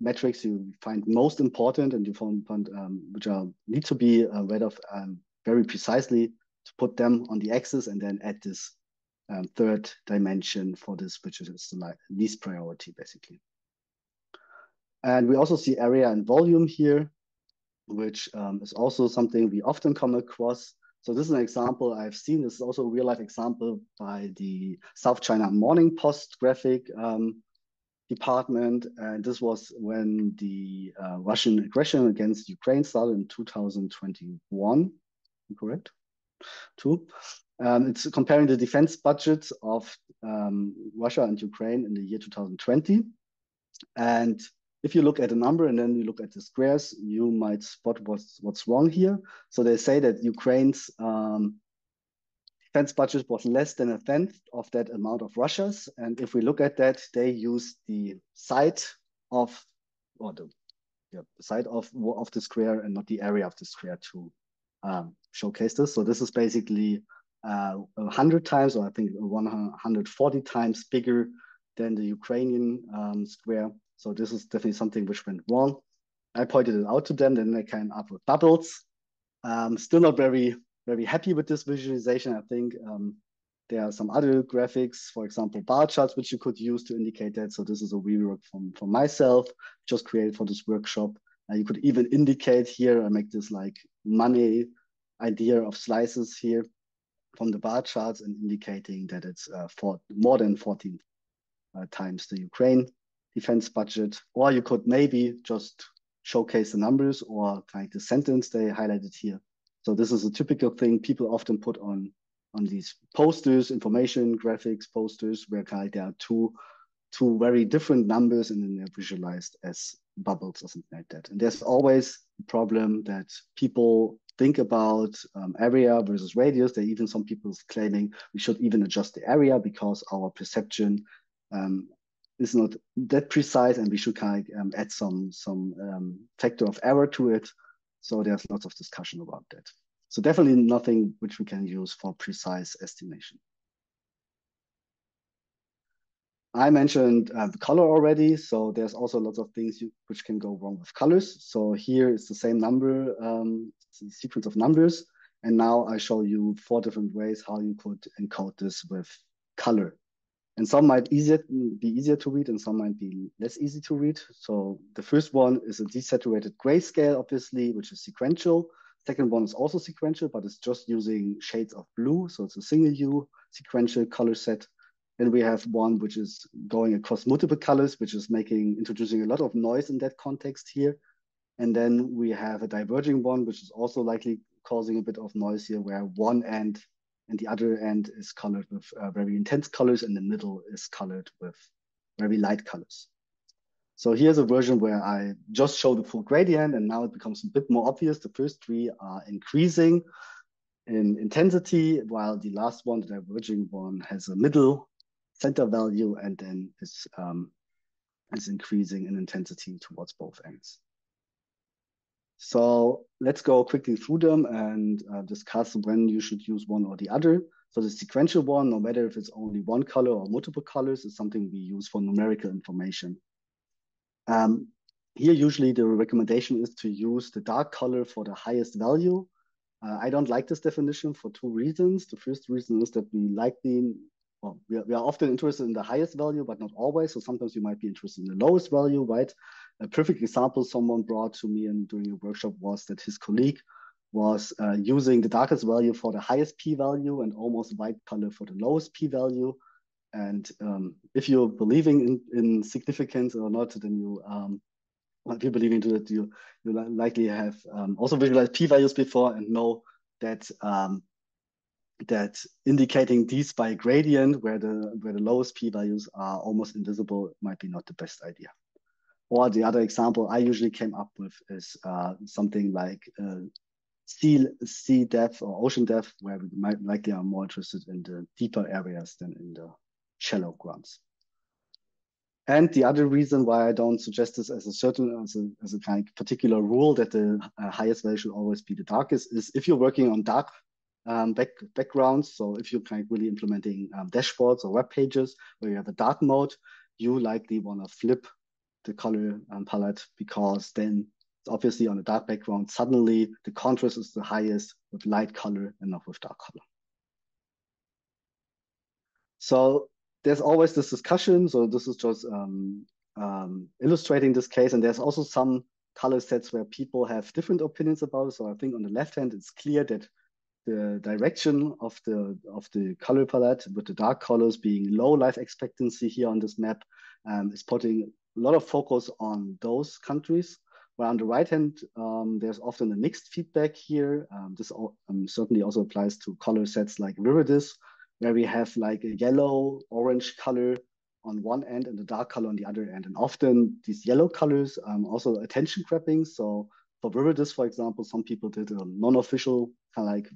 S2: metrics you find most important and you find, um, which are need to be uh, read of um, very precisely to put them on the axis and then add this um, third dimension for this, which is the least priority basically. And we also see area and volume here, which um, is also something we often come across. So this is an example I've seen. This is also a real life example by the South China Morning Post graphic um, department. And this was when the uh, Russian aggression against Ukraine started in 2021, correct? Two. Um, it's comparing the defense budgets of um, Russia and Ukraine in the year 2020. And if you look at a number and then you look at the squares, you might spot what's, what's wrong here. So they say that Ukraine's um, defense budget was less than a tenth of that amount of Russia's. And if we look at that, they use the side of, or the, yeah, side of, of the square and not the area of the square to um, showcase this. So this is basically uh, 100 times, or I think 140 times bigger than the Ukrainian um, square. So this is definitely something which went wrong. I pointed it out to them, then they came up with bubbles. Um, still not very very happy with this visualization. I think um, there are some other graphics, for example, bar charts, which you could use to indicate that. So this is a rework from, from myself, just created for this workshop. You could even indicate here, I make this like money idea of slices here. from the bar charts and indicating that it's uh, for more than 14 uh, times the Ukraine defense budget. Or you could maybe just showcase the numbers or kind of the sentence they highlighted here. So this is a typical thing people often put on on these posters, information graphics posters, where kind of there are two two very different numbers and then they're visualized as bubbles or something like that. And there's always a problem that people think about um, area versus radius. There even some people claiming we should even adjust the area because our perception um, is not that precise and we should kind of um, add some, some um, factor of error to it. So there's lots of discussion about that. So definitely nothing which we can use for precise estimation. I mentioned uh, the color already, so there's also lots of things you, which can go wrong with colors. So here is the same number, um, sequence of numbers. And now I show you four different ways how you could encode this with color. And some might easier, be easier to read and some might be less easy to read. So the first one is a desaturated grayscale, obviously, which is sequential. Second one is also sequential, but it's just using shades of blue. So it's a single hue sequential color set. Then we have one which is going across multiple colors, which is making introducing a lot of noise in that context here. And then we have a diverging one, which is also likely causing a bit of noise here, where one end and the other end is colored with uh, very intense colors, and the middle is colored with very light colors. So here's a version where I just show the full gradient, and now it becomes a bit more obvious. The first three are increasing in intensity, while the last one, the diverging one, has a middle center value and then is, um, is increasing in intensity towards both ends. So let's go quickly through them and uh, discuss when you should use one or the other. So the sequential one, no matter if it's only one color or multiple colors, is something we use for numerical information. Um, here, usually the recommendation is to use the dark color for the highest value. Uh, I don't like this definition for two reasons. The first reason is that we likely well, we are, we are often interested in the highest value, but not always. So sometimes you might be interested in the lowest value, right? A perfect example someone brought to me in during a workshop was that his colleague was uh, using the darkest value for the highest p-value and almost white color for the lowest p-value. And um, if you're believing in, in significance or not, then you um, if you believe into it, you you likely have um, also visualized p-values before and know that um, that indicating these by gradient where the where the lowest p-values are almost invisible might be not the best idea. Or the other example I usually came up with is uh, something like uh, sea sea depth or ocean depth, where we might likely are more interested in the deeper areas than in the shallow grounds. And the other reason why I don't suggest this as a certain as a, as a kind of particular rule that the uh, highest value should always be the darkest is if you're working on dark um, back, backgrounds. So if you're kind of really implementing um, dashboards or web pages where you have a dark mode, you likely want to flip the color um, palette because then obviously on a dark background. Suddenly the contrast is the highest with light color and not with dark color. So there's always this discussion. So this is just um, um, illustrating this case. And there's also some color sets where people have different opinions about it. So I think on the left hand, it's clear that the direction of the of the color palette with the dark colors being low life expectancy here on this map um, is putting a lot of focus on those countries. But on the right hand, um, there's often a mixed feedback here. Um, this um, certainly also applies to color sets like Viridis, where we have like a yellow, orange color on one end and a dark color on the other end. And often these yellow colors um, also attention grabbing. So for Viridis, for example, some people did a non-official kind of like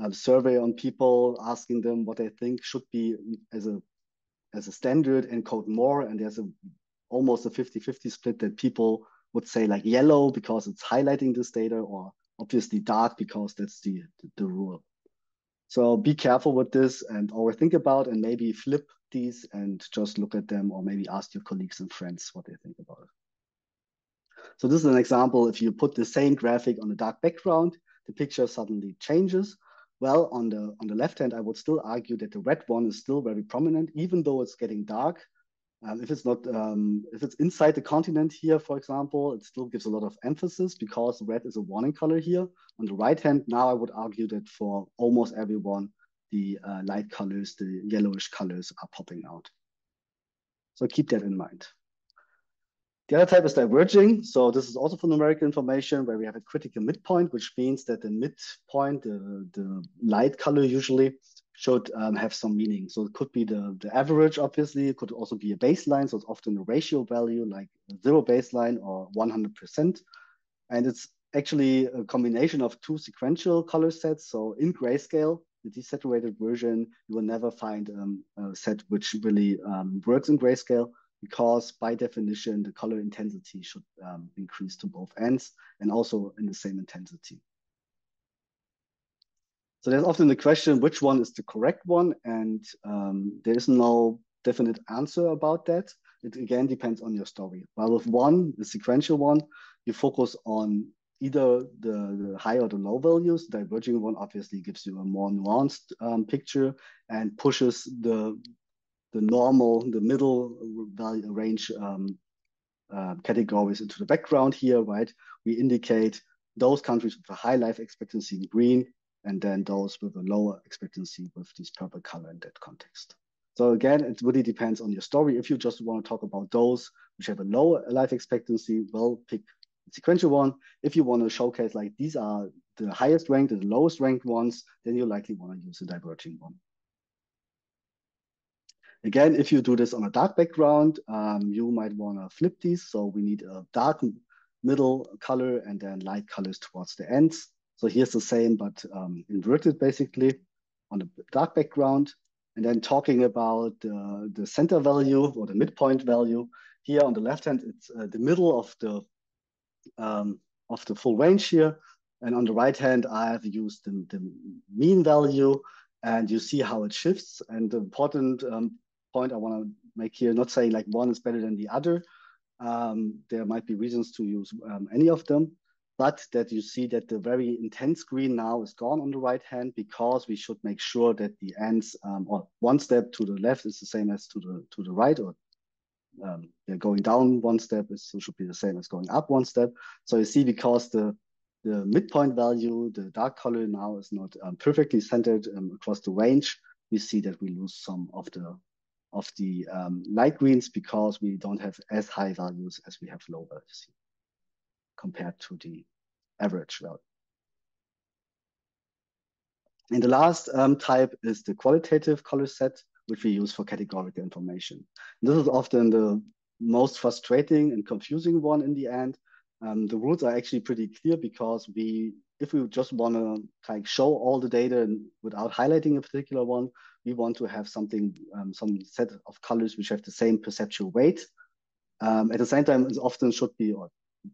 S2: uh, survey on people, asking them what they think should be as a as a standard encode more. And there's a almost a 50-50 split that people would say like yellow because it's highlighting this data or obviously dark because that's the, the, the rule. So be careful with this and always think about and maybe flip these and just look at them or maybe ask your colleagues and friends what they think about it. So this is an example. If you put the same graphic on a dark background, the picture suddenly changes. Well, on the on the left hand, I would still argue that the red one is still very prominent, even though it's getting dark. Um, if it's not, um, if it's inside the continent here, for example, it still gives a lot of emphasis because red is a warning color here. On the right hand, now I would argue that for almost everyone, the uh, light colors, the yellowish colors are popping out. So keep that in mind. The other type is diverging. So this is also for numerical information where we have a critical midpoint, which means that the midpoint, the, the light color usually should um, have some meaning. So it could be the, the average, obviously. It could also be a baseline. So it's often a ratio value like zero baseline or 100%. And it's actually a combination of two sequential color sets. So in grayscale, the desaturated version, you will never find um, a set which really um, works in grayscale because by definition, the color intensity should um, increase to both ends and also in the same intensity. So there's often the question, which one is the correct one? And um, there is no definite answer about that. It again depends on your story. While with one, the sequential one, you focus on either the, the high or the low values. Diverging one obviously gives you a more nuanced um, picture and pushes the the normal, the middle value range um, uh, categories into the background here, right? We indicate those countries with a high life expectancy in green, and then those with a lower expectancy with this purple color in that context. So again, it really depends on your story. If you just want to talk about those which have a lower life expectancy, well, pick sequential one. If you want to showcase like these are the highest ranked and the lowest ranked ones, then you likely want to use a diverging one. Again, if you do this on a dark background, um, you might want to flip these. So we need a dark middle color and then light colors towards the ends. So here's the same, but um, inverted basically on a dark background. And then talking about uh, the center value or the midpoint value. Here on the left hand, it's uh, the middle of the um, of the full range here. And on the right hand, I have used the, the mean value and you see how it shifts. And the important um, point I want to make here, not saying like one is better than the other. Um, there might be reasons to use um, any of them, but that you see that the very intense green now is gone on the right hand because we should make sure that the ends um, or one step to the left is the same as to the to the right or um, going down one step is should be the same as going up one step. So you see, because the the midpoint value, the dark color now is not um, perfectly centered um, across the range, we see that we lose some of the of the um, light greens because we don't have as high values as we have low values compared to the average value. And the last um, type is the qualitative color set which we use for categorical information. And this is often the most frustrating and confusing one in the end. Um, the rules are actually pretty clear because we, if we just want to of show all the data without highlighting a particular one, we want to have something, um, some set of colors which have the same perceptual weight. Um, at the same time, it often should be, or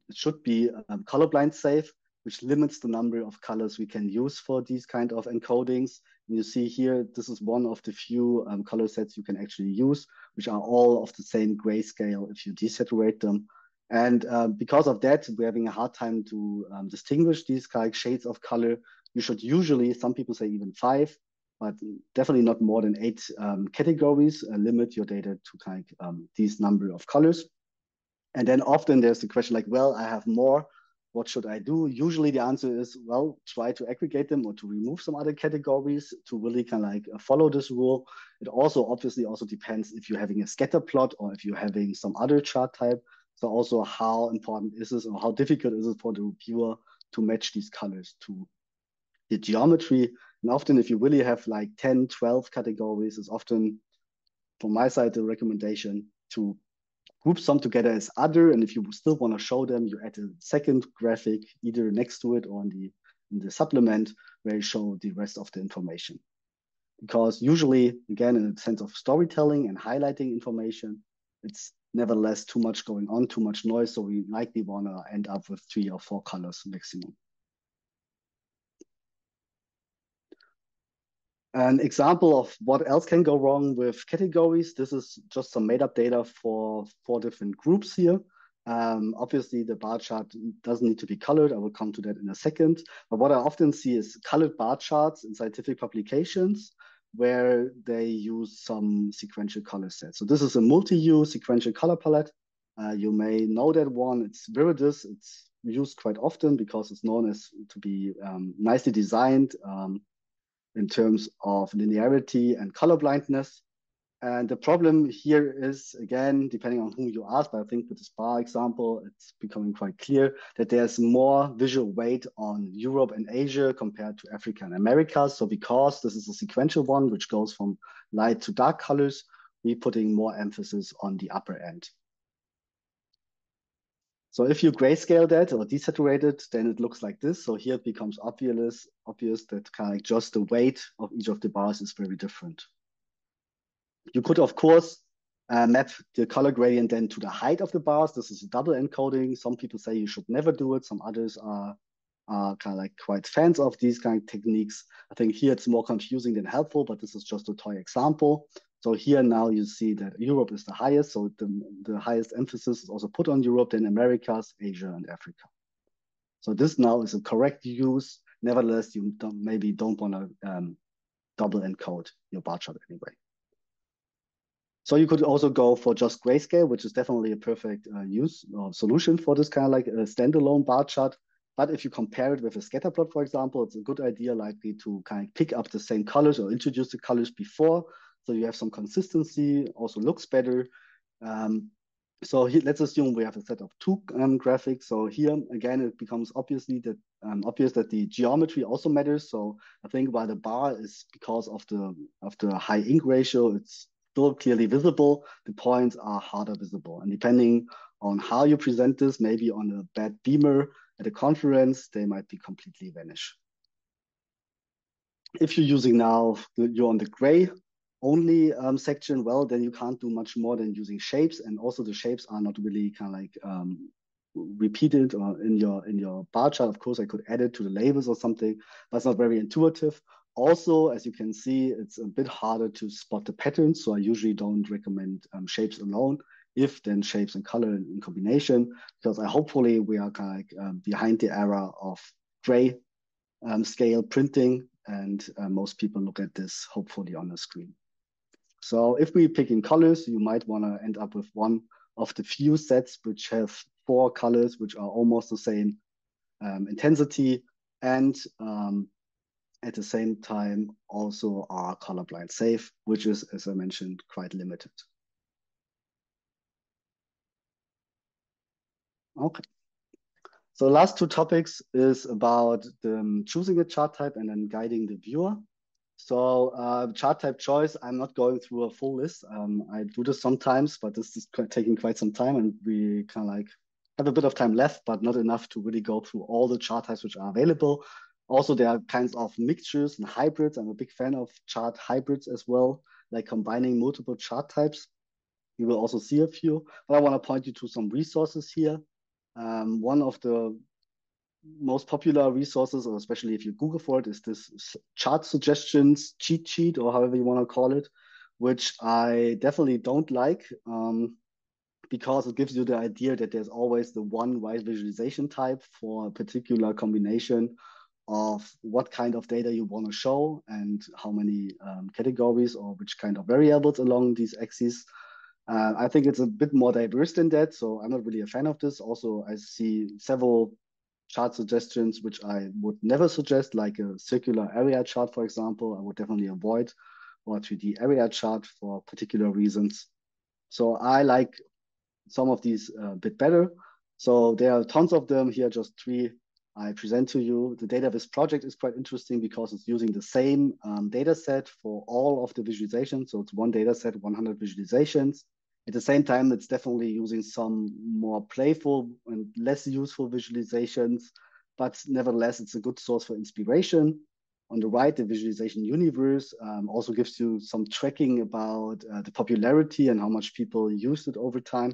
S2: it should be um, colorblind safe, which limits the number of colors we can use for these kind of encodings. And you see here, this is one of the few um, color sets you can actually use, which are all of the same grayscale if you desaturate them. And uh, because of that, we're having a hard time to um, distinguish these of shades of color. You should usually, some people say even five, but definitely not more than eight um, categories. Uh, limit your data to kind of um, these number of colors. And then often there's the question like, well, I have more what should I do? Usually the answer is, well, try to aggregate them or to remove some other categories to really kind of like uh, follow this rule. It also obviously also depends if you're having a scatter plot or if you're having some other chart type. So also how important is this or how difficult is it for the reviewer to match these colors to the geometry. And often if you really have like 10, 12 categories, it's often from my side, the recommendation to group some together as other. And if you still want to show them, you add a second graphic either next to it or in the, in the supplement where you show the rest of the information. Because usually, again, in the sense of storytelling and highlighting information, it's nevertheless too much going on, too much noise. So we likely want to end up with three or four colors maximum. An example of what else can go wrong with categories. This is just some made up data for four different groups here. Um, obviously, the bar chart doesn't need to be colored. I will come to that in a second. But what I often see is colored bar charts in scientific publications where they use some sequential color sets. So this is a multi-use sequential color palette. Uh, you may know that one. It's Viridis. It's used quite often because it's known as to be um, nicely designed. Um, in terms of linearity and color blindness. And the problem here is, again, depending on whom you ask, but I think with the SPA example, it's becoming quite clear that there's more visual weight on Europe and Asia compared to Africa and America. So because this is a sequential one, which goes from light to dark colors, we're putting more emphasis on the upper end. So if you grayscale that or desaturate it, then it looks like this. So here it becomes obvious, obvious that kind of just the weight of each of the bars is very different. You could, of course, uh, map the color gradient then to the height of the bars. This is a double encoding. Some people say you should never do it. Some others are, are kind of like quite fans of these kind of techniques. I think here it's more confusing than helpful, but this is just a toy example. So here now you see that Europe is the highest. So the, the highest emphasis is also put on Europe, then Americas, Asia, and Africa. So this now is a correct use. Nevertheless, you don't, maybe don't want to um, double encode your bar chart anyway. So you could also go for just grayscale, which is definitely a perfect uh, use or solution for this kind of like a standalone bar chart. But if you compare it with a scatter plot, for example, it's a good idea likely to kind of pick up the same colors or introduce the colors before. So you have some consistency, also looks better. Um, so here, let's assume we have a set of two um, graphics. So here again, it becomes obviously that um, obvious that the geometry also matters. So I think while the bar is because of the of the high ink ratio, it's still clearly visible, the points are harder visible. And depending on how you present this, maybe on a bad beamer at a conference, they might be completely vanish. If you're using now, you're on the gray only um, section, well, then you can't do much more than using shapes. And also the shapes are not really kind of like um, repeated or in your in your bar chart. Of course, I could add it to the labels or something, but it's not very intuitive. Also, as you can see, it's a bit harder to spot the patterns. So I usually don't recommend um, shapes alone. If then shapes and color in, combination, because I hopefully we are kind of like um, behind the era of gray um, scale printing, and uh, most people look at this hopefully on the screen. So if we pick in colors, you might want to end up with one of the few sets which have four colors which are almost the same um, intensity and um, at the same time also are colorblind safe, which is, as I mentioned, quite limited. Okay. So last two topics is about the, um, choosing a chart type and then guiding the viewer. So uh, chart type choice, I'm not going through a full list. Um, I do this sometimes, but this is taking quite some time and we kind of like have a bit of time left, but not enough to really go through all the chart types which are available. Also, there are kinds of mixtures and hybrids. I'm a big fan of chart hybrids as well, like combining multiple chart types. You will also see a few, but I want to point you to some resources here. Um, one of the most popular resources, or especially if you Google for it, is this chart suggestions cheat sheet, or however you want to call it, which I definitely don't like um, because it gives you the idea that there's always the one right visualization type for a particular combination of what kind of data you want to show and how many um, categories or which kind of variables along these axes. Uh, I think it's a bit more diverse than that, so I'm not really a fan of this. Also, I see several chart suggestions which I would never suggest, like a circular area chart, for example, I would definitely avoid, or 3D area chart for particular reasons. So I like some of these a uh, bit better. So there are tons of them here, just three I present to you. The DataVis project is quite interesting because it's using the same um, data set for all of the visualizations. So it's one data set, 100 visualizations. At the same time, it's definitely using some more playful and less useful visualizations, but nevertheless, it's a good source for inspiration. On the right, the visualization universe um, also gives you some tracking about uh, the popularity and how much people used it over time.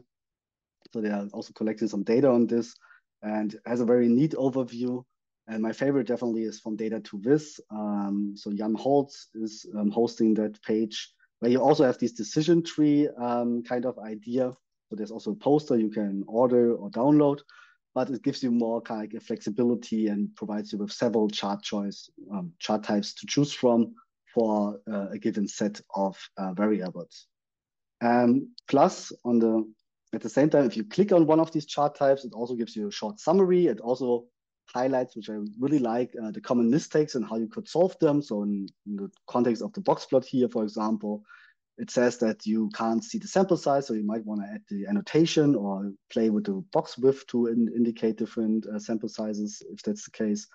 S2: So they are also collecting some data on this and has a very neat overview. And my favorite definitely is from Data2Viz. Um, so Yan Holtz is um, hosting that page where you also have this decision tree um, kind of idea. So there's also a poster you can order or download, but it gives you more kind of flexibility and provides you with several chart choice, um, chart types to choose from for uh, a given set of uh, variables. Um, plus on the at the same time, if you click on one of these chart types, it also gives you a short summary. It also highlights, which I really like, uh, the common mistakes and how you could solve them. So in, in, the context of the box plot here, for example, it says that you can't see the sample size, so you might want to add the annotation or play with the box width to in, indicate different uh, sample sizes, if that's the case.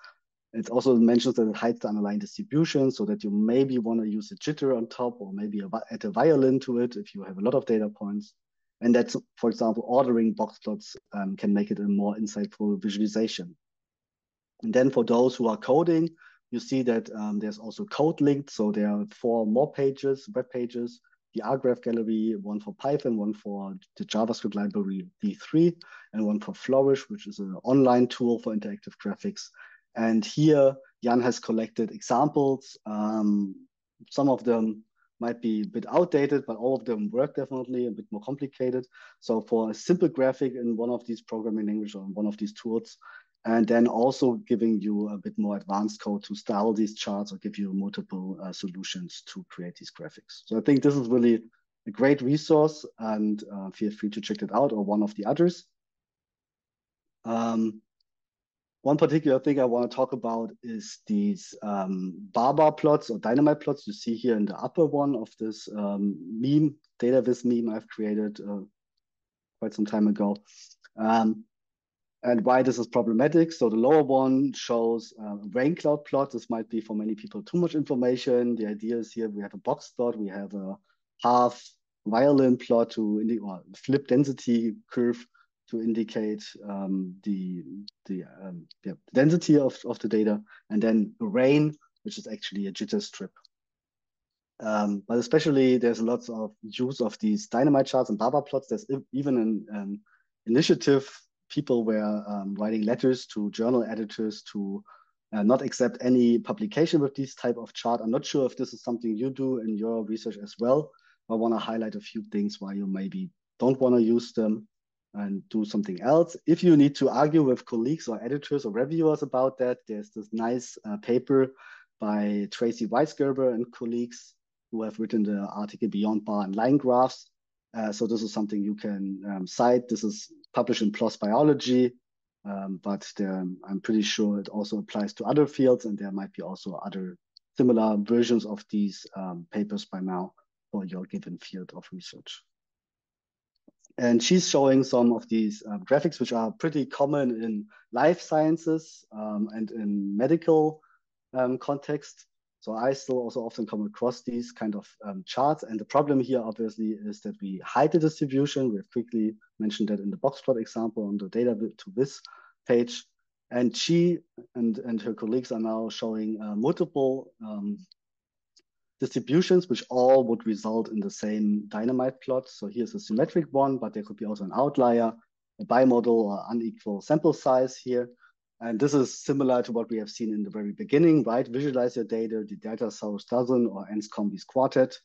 S2: It also mentions that it hides the underlying distribution so that you maybe want to use a jitter on top or maybe a, add a violin to it if you have a lot of data points. And that's, for example, ordering box plots um, can make it a more insightful visualization. And then for those who are coding, you see that um, there's also code linked. So there are four more pages, web pages, the R graph gallery, one for Python, one for the JavaScript library D3, and one for Flourish, which is an online tool for interactive graphics. And here, Yan has collected examples. Um, some of them might be a bit outdated, but all of them work definitely a bit more complicated. So for a simple graphic in one of these programming languages or one of these tools, and then also giving you a bit more advanced code to style these charts or give you multiple uh, solutions to create these graphics. So I think this is really a great resource and uh, feel free to check it out or one of the others. Um, one particular thing I want to talk about is these um, bar plots or dynamite plots you see here in the upper one of this um, meme, DataVis meme I've created uh, quite some time ago. Um, and why this is problematic. So the lower one shows uh, a rain cloud plot. This might be for many people too much information. The idea is here we have a box plot, we have a half violin plot to or flip density curve to indicate um, the the um, yeah, density of, of the data, and then rain, which is actually a jitter strip. Um, but especially there's lots of use of these dynamite charts and bar plots. There's even an, an initiative people were um, writing letters to journal editors to uh, not accept any publication with these type of chart. I'm not sure if this is something you do in your research as well. I want to highlight a few things why you maybe don't want to use them and do something else. If you need to argue with colleagues or editors or reviewers about that, there's this nice uh, paper by Tracey Weissgerber and colleagues who have written the article Beyond Bar and Line Graphs. Uh, so this is something you can um, cite. This is published in PLOS Biology, um, but there, I'm pretty sure it also applies to other fields, and there might be also other similar versions of these um, papers by now for your given field of research. And she's showing some of these uh, graphics, which are pretty common in life sciences um, and in medical um, context. So I still also often come across these kind of um, charts. And the problem here, obviously, is that we hide the distribution. We have quickly mentioned that in the box plot example on the data to this page. And she and, and her colleagues are now showing uh, multiple um, distributions, which all would result in the same dynamite plot. So here's a symmetric one, but there could be also an outlier, a bimodal or unequal sample size here. And this is similar to what we have seen in the very beginning, right? Visualize your data, the Datasaurus Dozen or Anscombe's quartet.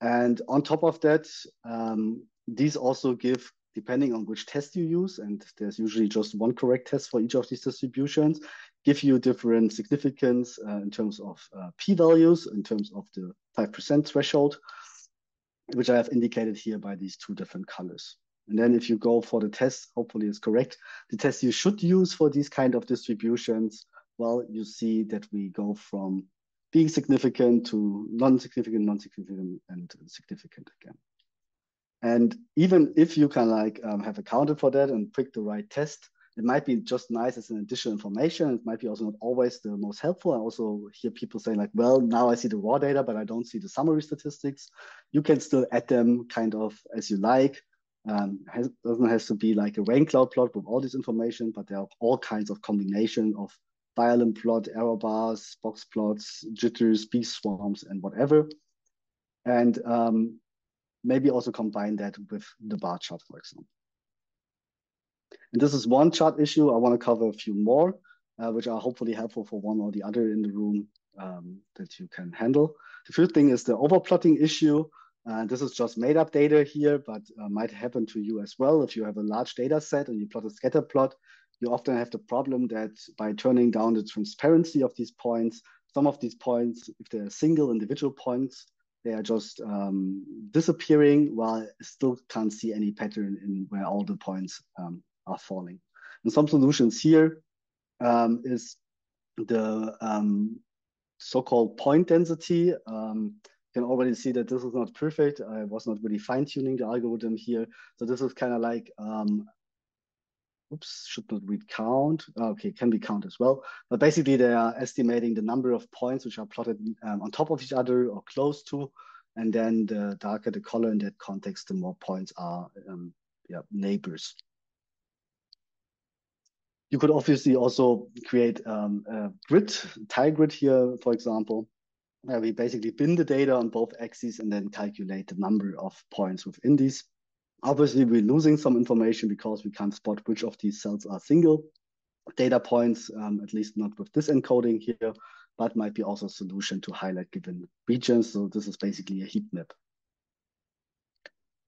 S2: And on top of that, um, these also give, depending on which test you use, and there's usually just one correct test for each of these distributions, give you different significance uh, in terms of uh, p-values, in terms of the 5% threshold, which I have indicated here by these two different colors. And then if you go for the test, hopefully it's correct, the test you should use for these kind of distributions, well, you see that we go from being significant to non-significant, non-significant, and significant again. And even if you can like um, have accounted for that and pick the right test, it might be just nice as an additional information. It might be also not always the most helpful. I also hear people saying like, well, now I see the raw data, but I don't see the summary statistics. You can still add them kind of as you like. Um, has, doesn't have to be like a rain cloud plot with all this information, but there are all kinds of combination of violin plot, error bars, box plots, jitters, bee swarms, and whatever. And um, maybe also combine that with the bar chart, for example. And this is one chart issue. I want to cover a few more, uh, which are hopefully helpful for one or the other in the room um, that you can handle. The first thing is the overplotting issue. Uh, this is just made up data here, but uh, might happen to you as well. If you have a large data set and you plot a scatter plot, you often have the problem that by turning down the transparency of these points, some of these points, if they're single individual points, they are just um, disappearing while still can't see any pattern in where all the points um, are falling. And some solutions here um, is the um, so-called point density. Um, you can already see that this is not perfect. I was not really fine-tuning the algorithm here. So this is kind of like, um, oops, should not read count. Okay, can be count as well. But basically they are estimating the number of points which are plotted um, on top of each other or close to. And then the darker the color in that context, the more points are um, yeah, neighbors. You could obviously also create um, a grid, tile grid here, for example, where we basically bin the data on both axes and then calculate the number of points within these. Obviously, we're losing some information because we can't spot which of these cells are single data points, um, at least not with this encoding here, but might be also a solution to highlight given regions. So this is basically a heat map.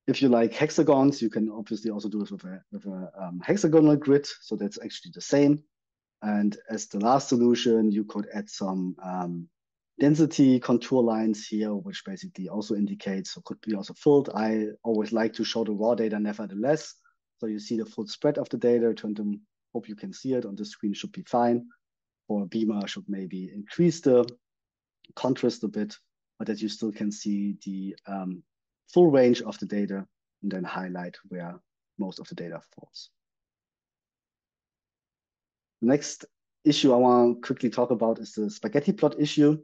S2: If you like hexagons, you can obviously also do this with a, with a um, hexagonal grid. So that's actually the same. And as the last solution, you could add some um, density contour lines here, which basically also indicates, so could be also filled. I always like to show the raw data nevertheless. So you see the full spread of the data. Turn them, hope you can see it on the screen should be fine. Or Beamer should maybe increase the contrast a bit, but that you still can see the um, full range of the data and then highlight where most of the data falls. The next issue I want to quickly talk about is the spaghetti plot issue,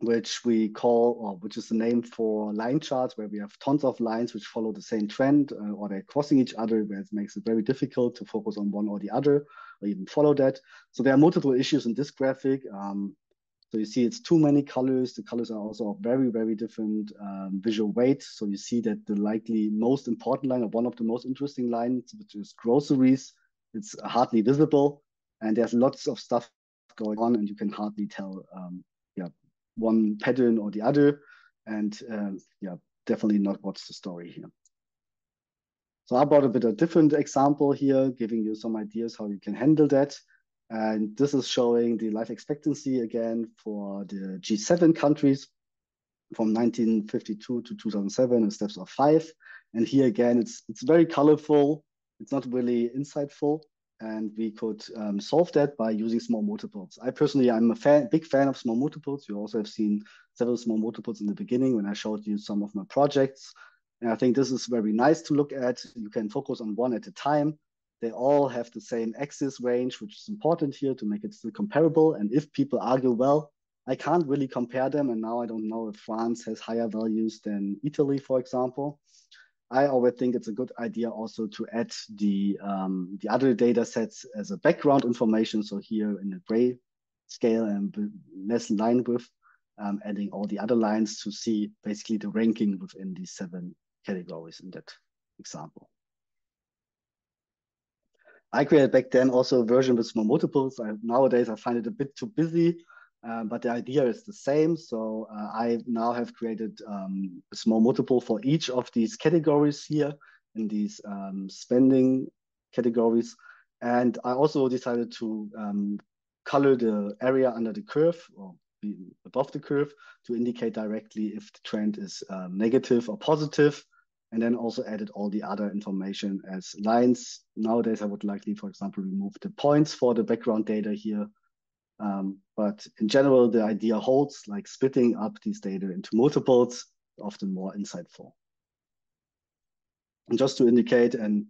S2: which we call, or which is the name for line charts, where we have tons of lines which follow the same trend, uh, or they're crossing each other, where it makes it very difficult to focus on one or the other, or even follow that. So there are multiple issues in this graphic. Um, so you see it's too many colors. The colors are also very, very different um, visual weight. So you see that the likely most important line or one of the most interesting lines, which is groceries, it's hardly visible. And there's lots of stuff going on and you can hardly tell um, yeah, one pattern or the other. And um, yeah, definitely not what's the story here. So I brought a bit of different example here, giving you some ideas how you can handle that. And this is showing the life expectancy again for the G7 countries from 1952 to 2007 in steps of five. And here again, it's, it's very colorful. It's not really insightful. And we could um, solve that by using small multiples. I personally, I'm a fan, big fan of small multiples. You also have seen several small multiples in the beginning when I showed you some of my projects. And I think this is very nice to look at. You can focus on one at a time they all have the same axis range, which is important here to make it still comparable. And if people argue, well, I can't really compare them, and now I don't know if France has higher values than Italy, for example. I always think it's a good idea also to add the um, the other data sets as a background information. So here in the gray scale and less line width, um, adding all the other lines to see basically the ranking within these seven categories in that example. I created back then also a version with small multiples. I, nowadays, I find it a bit too busy, uh, but the idea is the same. So uh, I now have created um, a small multiple for each of these categories here in these um, spending categories. And I also decided to um, color the area under the curve or above the curve to indicate directly if the trend is um, negative or positive and then also added all the other information as lines. Nowadays, I would likely, for example, remove the points for the background data here. Um, but in general, the idea holds like splitting up these data into multiples, often more insightful. And just to indicate and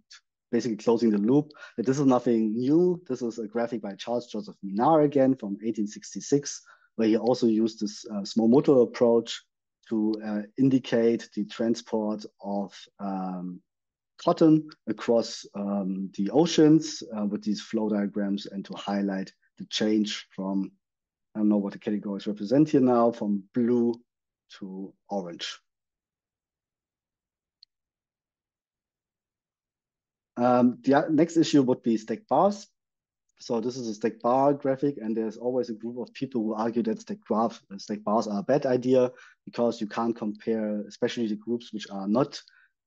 S2: basically closing the loop, that this is nothing new. This is a graphic by Charles Joseph Minard again from 1866, where he also used this uh, small multiple approach to uh, indicate the transport of um, cotton across um, the oceans uh, with these flow diagrams and to highlight the change from, I don't know what the categories represent here now, from blue to orange. Um, the next issue would be stack bars. So this is a stack bar graphic, and there's always a group of people who argue that stack graph, stack bars are a bad idea because you can't compare, especially the groups which are not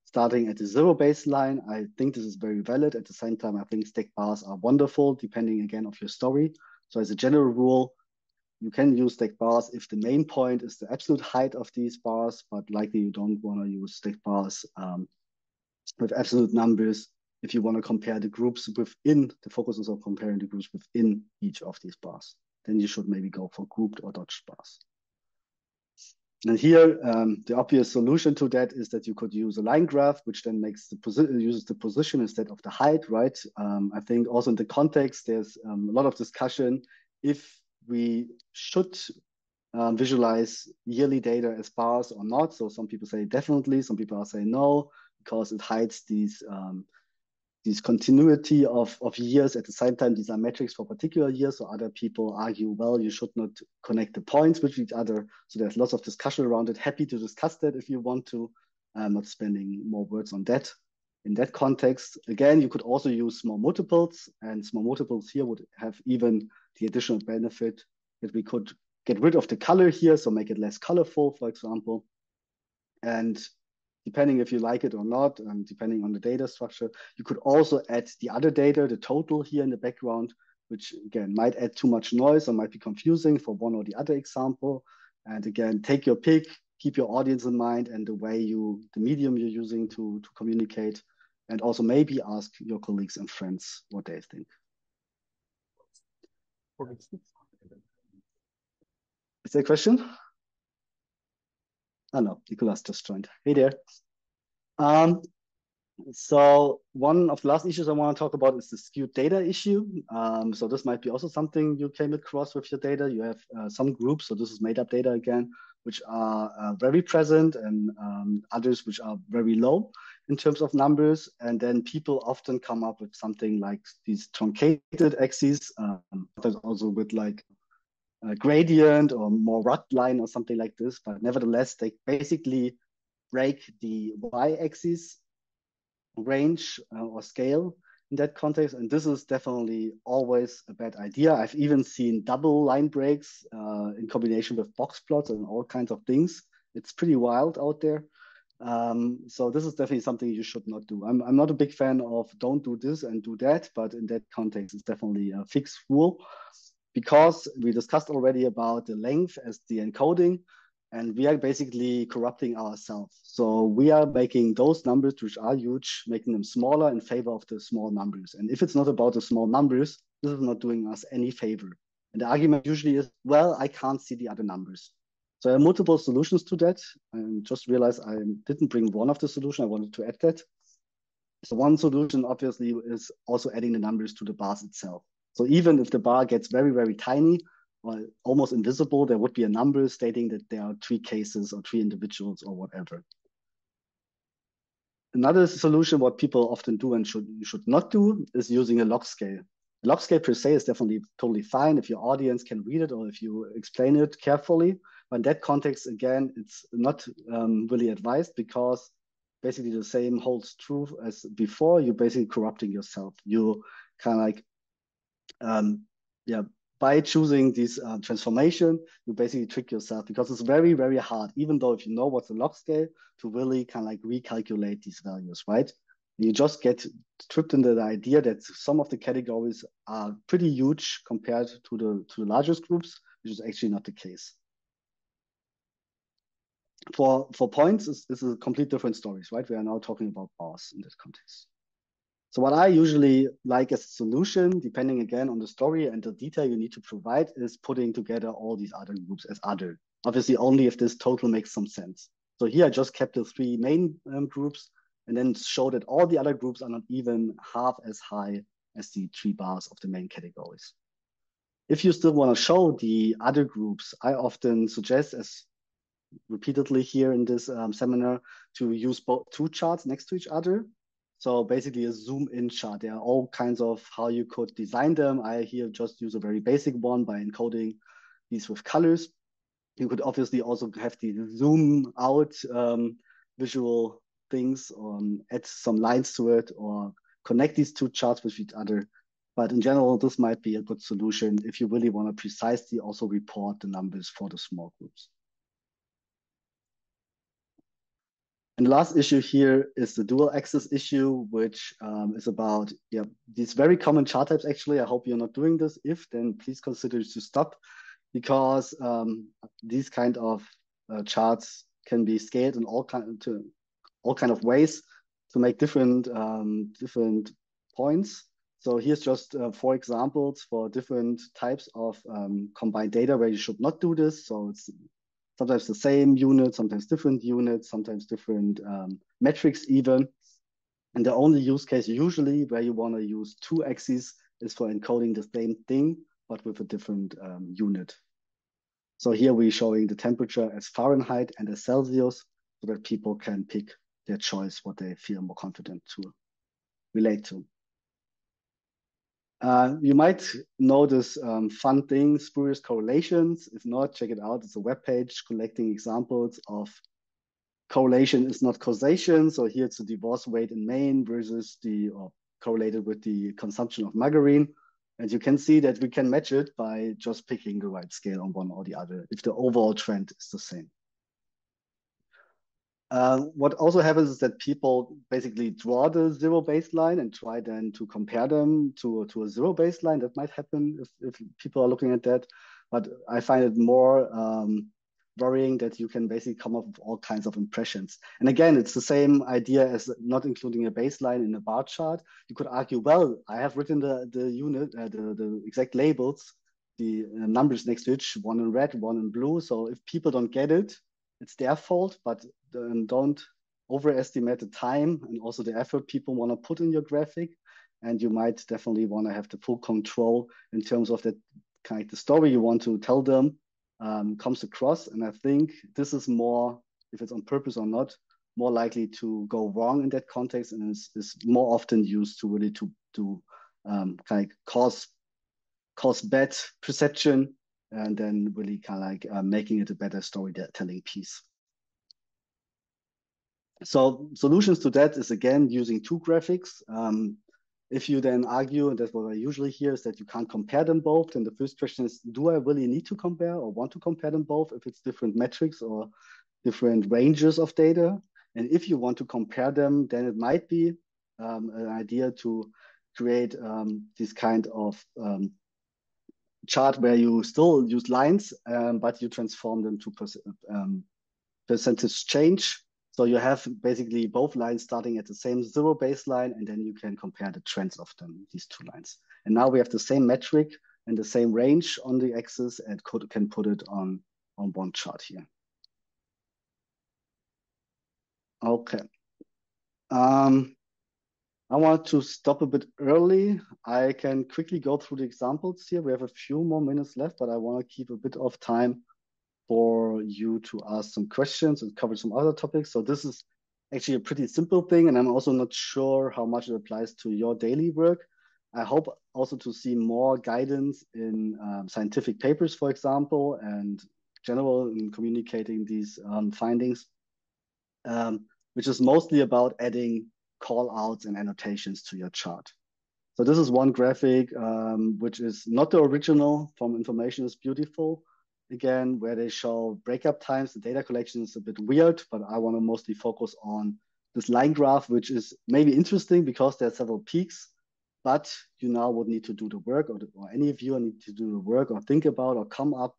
S2: starting at the zero baseline. I think this is very valid. At the same time, I think stack bars are wonderful, depending again of your story. So as a general rule, you can use stack bars if the main point is the absolute height of these bars, but likely you don't want to use stack bars um, with absolute numbers if you want to compare the groups within, the focus is on comparing the groups within each of these bars. Then you should maybe go for grouped or dodged bars. And here, um, the obvious solution to that is that you could use a line graph, which then makes the position uses the position instead of the height, right? Um, I think also in the context, there's um, a lot of discussion if we should um, visualize yearly data as bars or not. So some people say definitely, some people are saying no, because it hides these um, these continuity of, of years. At the same time, these are metrics for particular years. So other people argue, well, you should not connect the points with each other. So there's lots of discussion around it. Happy to discuss that if you want to. I'm not spending more words on that. In that context, again, you could also use small multiples and small multiples here would have even the additional benefit that we could get rid of the color here, so make it less colorful, for example. And depending if you like it or not, and depending on the data structure, you could also add the other data, the total here in the background, which again might add too much noise or might be confusing for one or the other example. And again, take your pick, keep your audience in mind and the way you, the medium you're using to, to communicate, and also maybe ask your colleagues and friends what they think. Is there a question? Oh no, Nicolas just joined. Hey there. Um, so one of the last issues I want to talk about is the skewed data issue. Um, so this might be also something you came across with your data. You have uh, some groups, so this is made up data again, which are uh, very present and um, others which are very low in terms of numbers. And then people often come up with something like these truncated axes, um, also with like a gradient or more rod line or something like this. But nevertheless, they basically break the y-axis range uh, or scale in that context. And this is definitely always a bad idea. I've even seen double line breaks uh, in combination with box plots and all kinds of things. It's pretty wild out there. Um, so this is definitely something you should not do. I'm, I'm not a big fan of don't do this and do that, but in that context, it's definitely a fixed rule because we discussed already about the length as the encoding and we are basically corrupting ourselves. So we are making those numbers which are huge, making them smaller in favor of the small numbers. And if it's not about the small numbers, this is not doing us any favor. And the argument usually is, well, I can't see the other numbers. So there are multiple solutions to that. And just realized I didn't bring one of the solution. I wanted to add that. So one solution obviously is also adding the numbers to the bars itself. So even if the bar gets very, very tiny or almost invisible, there would be a number stating that there are three cases or three individuals or whatever. Another solution, what people often do and should should not do, is using a log scale. A log scale per se is definitely totally fine if your audience can read it or if you explain it carefully. But in that context, again, it's not um, really advised because basically the same holds true as before. You're basically corrupting yourself. You kind of like um, yeah, by choosing this uh, transformation, you basically trick yourself because it's very, very hard, even though if you know what's a log scale, to really kind of like recalculate these values, right? You just get tripped into the idea that some of the categories are pretty huge compared to the to the largest groups, which is actually not the case. For for points, this is a complete different stories, right? We are now talking about bars in this context. So what I usually like as a solution, depending again on the story and the detail you need to provide, is putting together all these other groups as other. Obviously, only if this total makes some sense. So here I just kept the three main um, groups and then show that all the other groups are not even half as high as the three bars of the main categories. If you still want to show the other groups, I often suggest, as repeatedly here in this um, seminar, to use both two charts next to each other so basically a zoom in chart. There are all kinds of how you could design them. I here just use a very basic one by encoding these with colors. You could obviously also have the zoom out um, visual things, or um, add some lines to it, or connect these two charts with each other. But in general, this might be a good solution if you really want to precisely also report the numbers for the small groups. And the last issue here is the dual axis issue, which um, is about yeah these very common chart types. Actually, I hope you're not doing this. If then, please consider to stop, because um, these kind of uh, charts can be scaled in all kind to all kind of ways. to make different um, different points. So here's just uh, four examples for different types of um, combined data where you should not do this. So it's sometimes the same unit, sometimes different units, sometimes different um, metrics even. And the only use case usually where you want to use two axes is for encoding the same thing, but with a different um, unit. So here we're showing the temperature as Fahrenheit and as Celsius so that people can pick their choice, what they feel more confident to relate to. Uh, you might know this um, fun thing, spurious correlations. If not, check it out. It's a web page collecting examples of correlation is not causation. So here it's the divorce rate in Maine versus the or correlated with the consumption of margarine. And you can see that we can match it by just picking the right scale on one or the other if the overall trend is the same. Uh, what also happens is that people basically draw the zero baseline and try then to compare them to, to a zero baseline. That might happen if, if people are looking at that. But I find it more um, worrying that you can basically come up with all kinds of impressions. And again, it's the same idea as not including a baseline in a bar chart. You could argue, well, I have written the, the unit, uh, the, the exact labels, the uh, numbers next to each, one in red, one in blue. So if people don't get it, it's their fault, but um, don't overestimate the time and also the effort people want to put in your graphic. And you might definitely want to have the full control in terms of that kind of the story you want to tell them um, comes across. And I think this is more, if it's on purpose or not, more likely to go wrong in that context and is, is more often used to really to, to um, kind of cause, cause bad perception and then really kind of like uh, making it a better storytelling piece. So solutions to that is again using two graphics. Um, if you then argue, and that's what I usually hear, is that you can't compare them both, then the first question is, do I really need to compare or want to compare them both if it's different metrics or different ranges of data? And if you want to compare them, then it might be um, an idea to create um, this kind of um, chart where you still use lines, um, but you transform them to um, percentage change so you have basically both lines starting at the same zero baseline, and then you can compare the trends of them, these two lines. And now we have the same metric and the same range on the axis and could, can put it on, on one chart here. Okay. Um, I want to stop a bit early. I can quickly go through the examples here. We have a few more minutes left, but I want to keep a bit of time for you to ask some questions and cover some other topics. So this is actually a pretty simple thing, and I'm also not sure how much it applies to your daily work. I hope also to see more guidance in um, scientific papers, for example, and general in communicating these um, findings, um, which is mostly about adding call outs and annotations to your chart. So this is one graphic, um, which is not the original from Information is Beautiful, again, where they show breakup times. The data collection is a bit weird, but I want to mostly focus on this line graph, which is maybe interesting because there are several peaks, but you now would need to do the work, or, the, or any viewer need to do the work, or think about, or come up,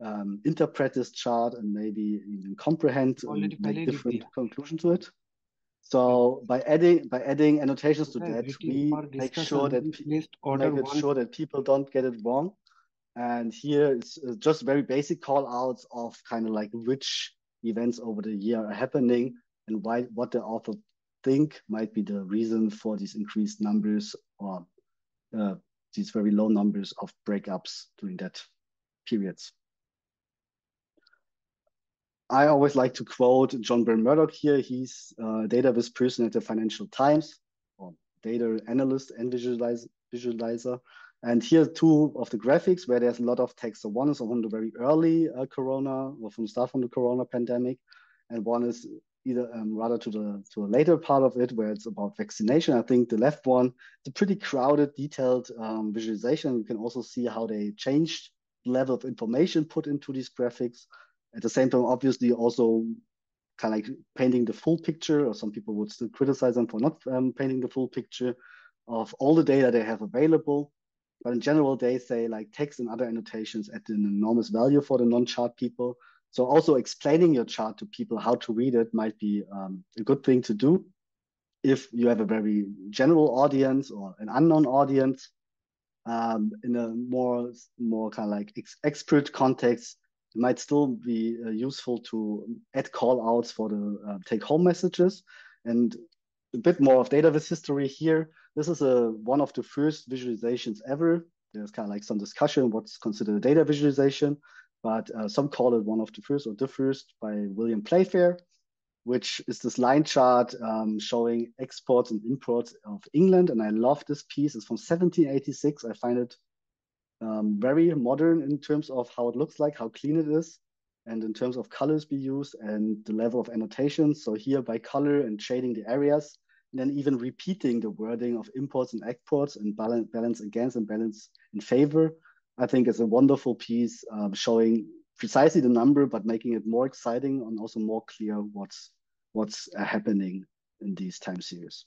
S2: um, interpret this chart, and maybe even comprehend and make different conclusion to it. So by adding by adding annotations to that, we make sure that make sure that people don't get it wrong. And here it's just very basic call outs of kind of like which events over the year are happening and why what the author think might be the reason for these increased numbers or uh, these very low numbers of breakups during that periods. I always like to quote John Burn-Murdoch here. He's a database person at the Financial Times, or data analyst and visualize, visualizer. And here two of the graphics where there's a lot of text. So one is on the very early uh, Corona or from the start from the Corona pandemic, and one is either um, rather to the to a later part of it where it's about vaccination. I think the left one, it's a pretty crowded, detailed um, visualization. You can also see how they changed the level of information put into these graphics. At the same time, obviously, also kind of like painting the full picture, or some people would still criticize them for not um, painting the full picture of all the data they have available. But in general, they say like text and other annotations add an enormous value for the non-chart people. So also explaining your chart to people how to read it might be um, a good thing to do. if you have a very general audience or an unknown audience, um, in a more more kind of like ex expert context, it might still be uh, useful to add call outs for the uh, take home messages and a bit more of data viz history here. This is a one of the first visualizations ever. There's kind of like some discussion what's considered a data visualization, but uh, some call it one of the first or the first by William Playfair which is this line chart um, showing exports and imports of England. And I love this piece. It's from 1786. I find it um, very modern in terms of how it looks like, how clean it is, and in terms of colors be used and the level of annotation. So here by color and shading the areas, and then even repeating the wording of imports and exports and balance, balance against and balance in favor. I think it's a wonderful piece um, showing precisely the number, but making it more exciting and also more clear what's what's uh, happening in these time series.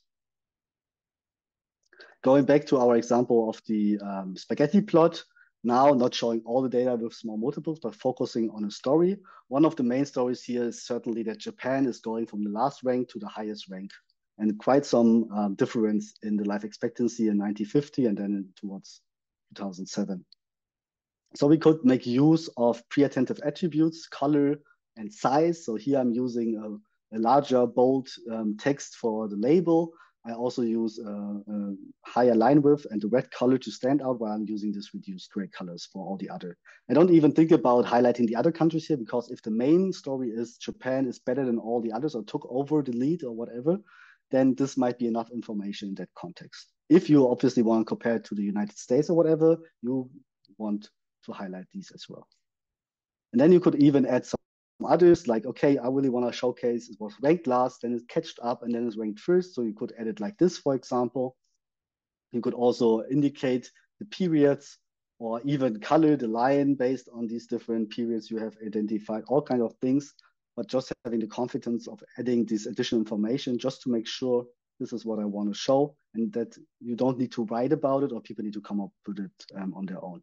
S2: Going back to our example of the um, spaghetti plot, now not showing all the data with small multiples, but focusing on a story. One of the main stories here is certainly that Japan is going from the last rank to the highest rank and quite some um, difference in the life expectancy in 1950 and then towards 2007. So we could make use of pre-attentive attributes, color and size. So here I'm using a a larger bold um, text for the label. I also use a, a, higher line width and the red color to stand out while I'm using this reduced gray colors for all the other. I don't even think about highlighting the other countries here because if the main story is Japan is better than all the others or took over the lead or whatever, then this might be enough information in that context. If you obviously want to compare it to the United States or whatever, you want to highlight these as well. And then you could even add some others like, okay, I really want to showcase it was ranked last, then it catched up and then it's ranked first. So you could edit like this, for example. You could also indicate the periods or even color the line based on these different periods you have identified, all kind of things, but just having the confidence of adding this additional information just to make sure this is what I want to show and that you don't need to write about it or people need to come up with it um, on their own.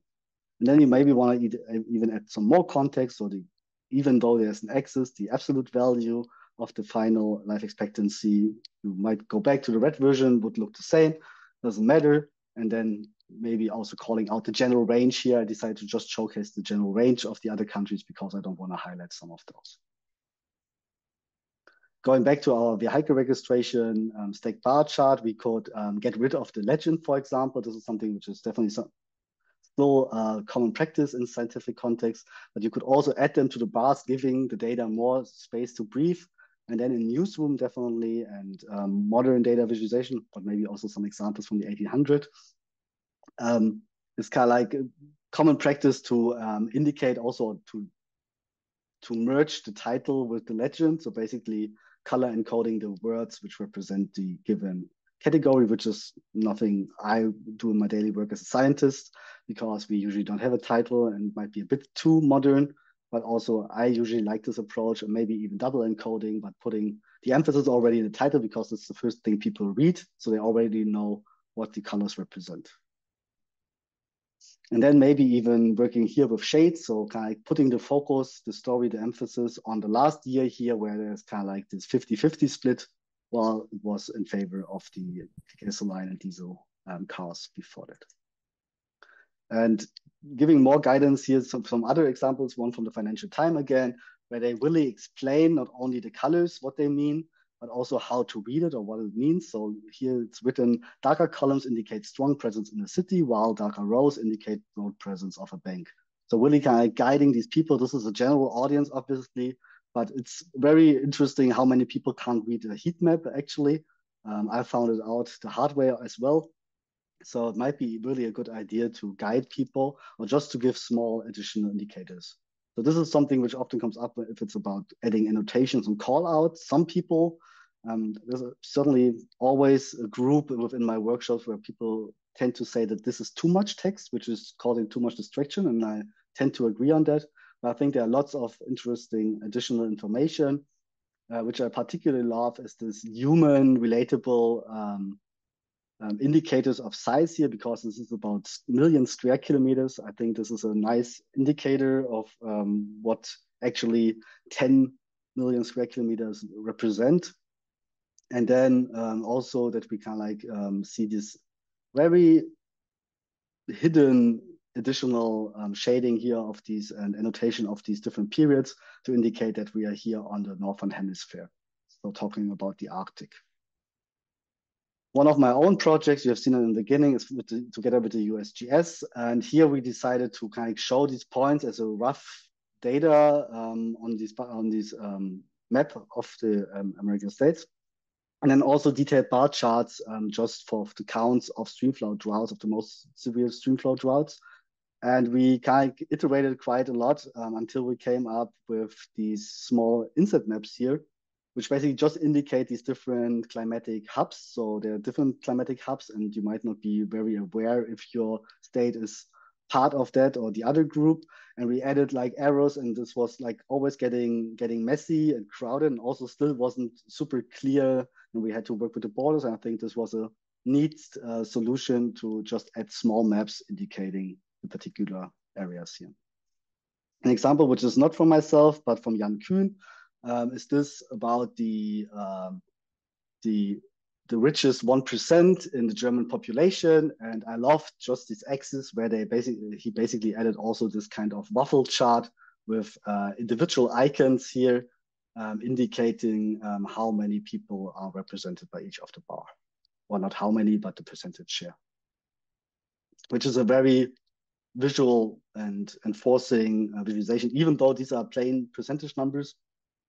S2: And then you maybe want to even add some more context or the even though there's an axis, the absolute value of the final life expectancy, you might go back to the red version, would look the same, doesn't matter. And then maybe also calling out the general range here. I decided to just showcase the general range of the other countries because I don't want to highlight some of those. Going back to our vehicle registration um, stack bar chart, we could um, get rid of the legend, for example. This is something which is definitely some, still uh, common practice in scientific context, but you could also add them to the bars, giving the data more space to breathe. And then in newsroom, definitely, and um, modern data visualization, but maybe also some examples from the 1800. Um, it's kind of like common practice to um, indicate also to to merge the title with the legend. So basically color encoding the words which represent the given category, which is nothing I do in my daily work as a scientist, because we usually don't have a title and might be a bit too modern. But also, I usually like this approach, or maybe even double encoding, but putting the emphasis already in the title because it's the first thing people read, so they already know what the colors represent. And then maybe even working here with shades, so kind of like putting the focus, the story, the emphasis on the last year here, where there's kind of like this 50-50 split while it was in favor of the gasoline and diesel um, cars before that. And giving more guidance here, some, some other examples, one from the Financial Times again, where they really explain not only the colors, what they mean, but also how to read it or what it means. So here it's written, darker columns indicate strong presence in the city, while darker rows indicate broad presence of a bank. So really kind of guiding these people. This is a general audience, obviously, but it's very interesting how many people can't read a heat map actually. Um, I found it out the hard way as well. So it might be really a good idea to guide people or just to give small additional indicators. So this is something which often comes up if it's about adding annotations and call outs. Some people, um, there's certainly always a group within my workshops where people tend to say that this is too much text, which is causing too much distraction. And I tend to agree on that. I think there are lots of interesting additional information, uh, which I particularly love is this human relatable um, um, indicators of size here, because this is about million square kilometers. I think this is a nice indicator of um, what actually 10 million square kilometers represent. And then um, also that we can like um, see this very hidden additional um, shading here of these and annotation of these different periods to indicate that we are here on the Northern Hemisphere. So talking about the Arctic. One of my own projects, you have seen it in the beginning, is with the, together with the USGS. And here we decided to kind of show these points as a rough data um, on this on this um, map of the um, American states. And then also detailed bar charts um, just for the counts of streamflow droughts, of the most severe streamflow droughts. And we kind of iterated quite a lot um, until we came up with these small inset maps here, which basically just indicate these different climatic hubs. So there are different climatic hubs, and you might not be very aware if your state is part of that or the other group. And we added like arrows, and this was like always getting getting messy and crowded, and also still wasn't super clear. And we had to work with the borders. And I think this was a neat uh, solution to just add small maps indicating the particular areas here. An example which is not from myself, but from Jan Kühn, um, is this about the um, the the richest one percent in the German population, and I love just this axis where they basically he basically added also this kind of waffle chart with uh, individual icons here, um, indicating um, how many people are represented by each of the bar, or not how many, but the percentage share, which is a very visual and enforcing uh, visualization, even though these are plain percentage numbers.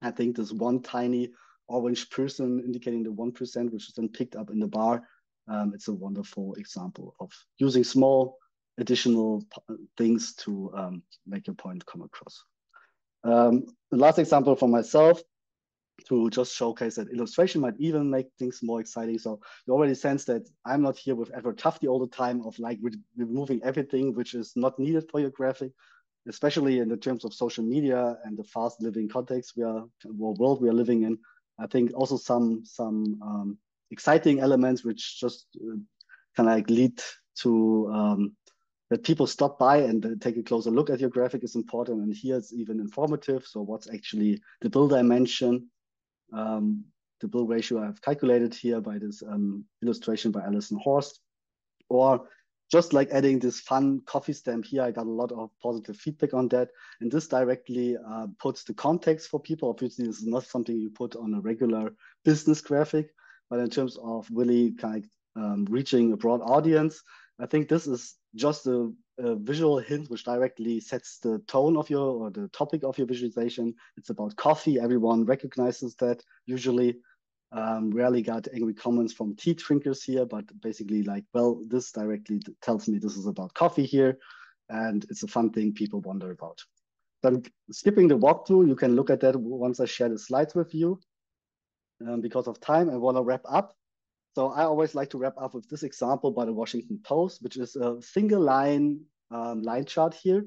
S2: I think this one tiny orange person indicating the 1%, which is then picked up in the bar, um, it's a wonderful example of using small additional things to um, make your point come across. Um, the last example for myself, to just showcase that illustration might even make things more exciting. So you already sense that I'm not here with Edward Tufte all the time of like re removing everything which is not needed for your graphic, especially in the terms of social media and the fast living context we are world we are living in. I think also some some um, exciting elements which just uh, kind of like lead to um, that people stop by and take a closer look at your graphic is important. And here it's even informative. So what's actually the build dimension? Um, the bill ratio I've calculated here by this um, illustration by Alison Horst. Or just like adding this fun coffee stamp here, I got a lot of positive feedback on that. And this directly uh, puts the context for people. Obviously, this is not something you put on a regular business graphic, but in terms of really kind of um, reaching a broad audience, I think this is just a a visual hint which directly sets the tone of your or the topic of your visualization. It's about coffee. Everyone recognizes that usually. Um, rarely got angry comments from tea drinkers here, but basically like, well, this directly tells me this is about coffee here. And it's a fun thing people wonder about. Then skipping the walkthrough, you can look at that once I share the slides with you. Um, because of time, I want to wrap up. So I always like to wrap up with this example by the Washington Post, which is a single line um, line chart here.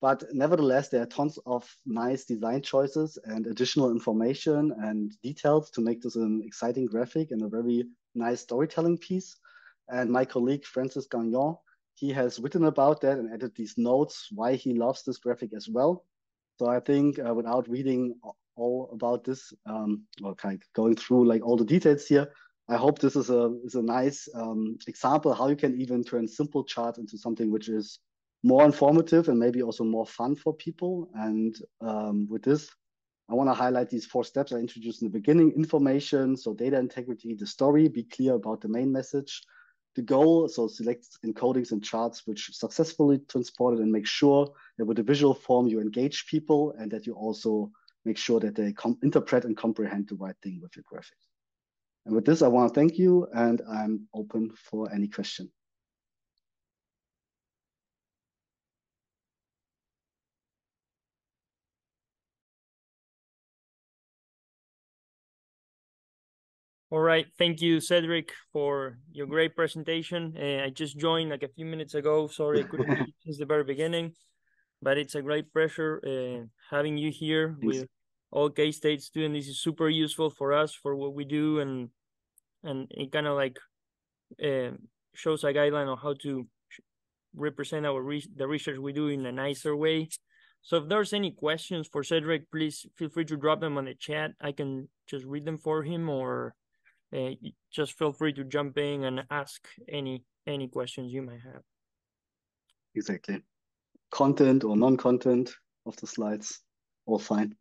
S2: But nevertheless, there are tons of nice design choices and additional information and details to make this an exciting graphic and a very nice storytelling piece. And my colleague, Francis Gagnon, he has written about that and added these notes why he loves this graphic as well. So I think uh, without reading all about this, um, or kind of going through like all the details here, I hope this is a is a nice um, example how you can even turn simple charts into something which is more informative and maybe also more fun for people. And um, with this, I want to highlight these four steps I introduced in the beginning: information, so data integrity, the story, be clear about the main message, the goal, so select encodings and charts which successfully transported and make sure that with the visual form you engage people and that you also make sure that they interpret and comprehend the right thing with your graphics. And with this, I want to thank you and I'm open for any question.
S4: All right, thank you, Cedric, for your great presentation. Uh, I just joined like a few minutes ago. Sorry, I couldn't be since the very beginning, but it's a great pleasure uh, having you here Thanks. with all K State students. This is super useful for us for what we do, and and it kind of like uh, shows a guideline on how to represent our re the research we do in a nicer way. So if there's any questions for Cedric, please feel free to drop them on the chat. I can just read them for him or uh, just feel free to jump in and ask any any questions you might have.
S2: Exactly. Content or non-content of the slides, all fine.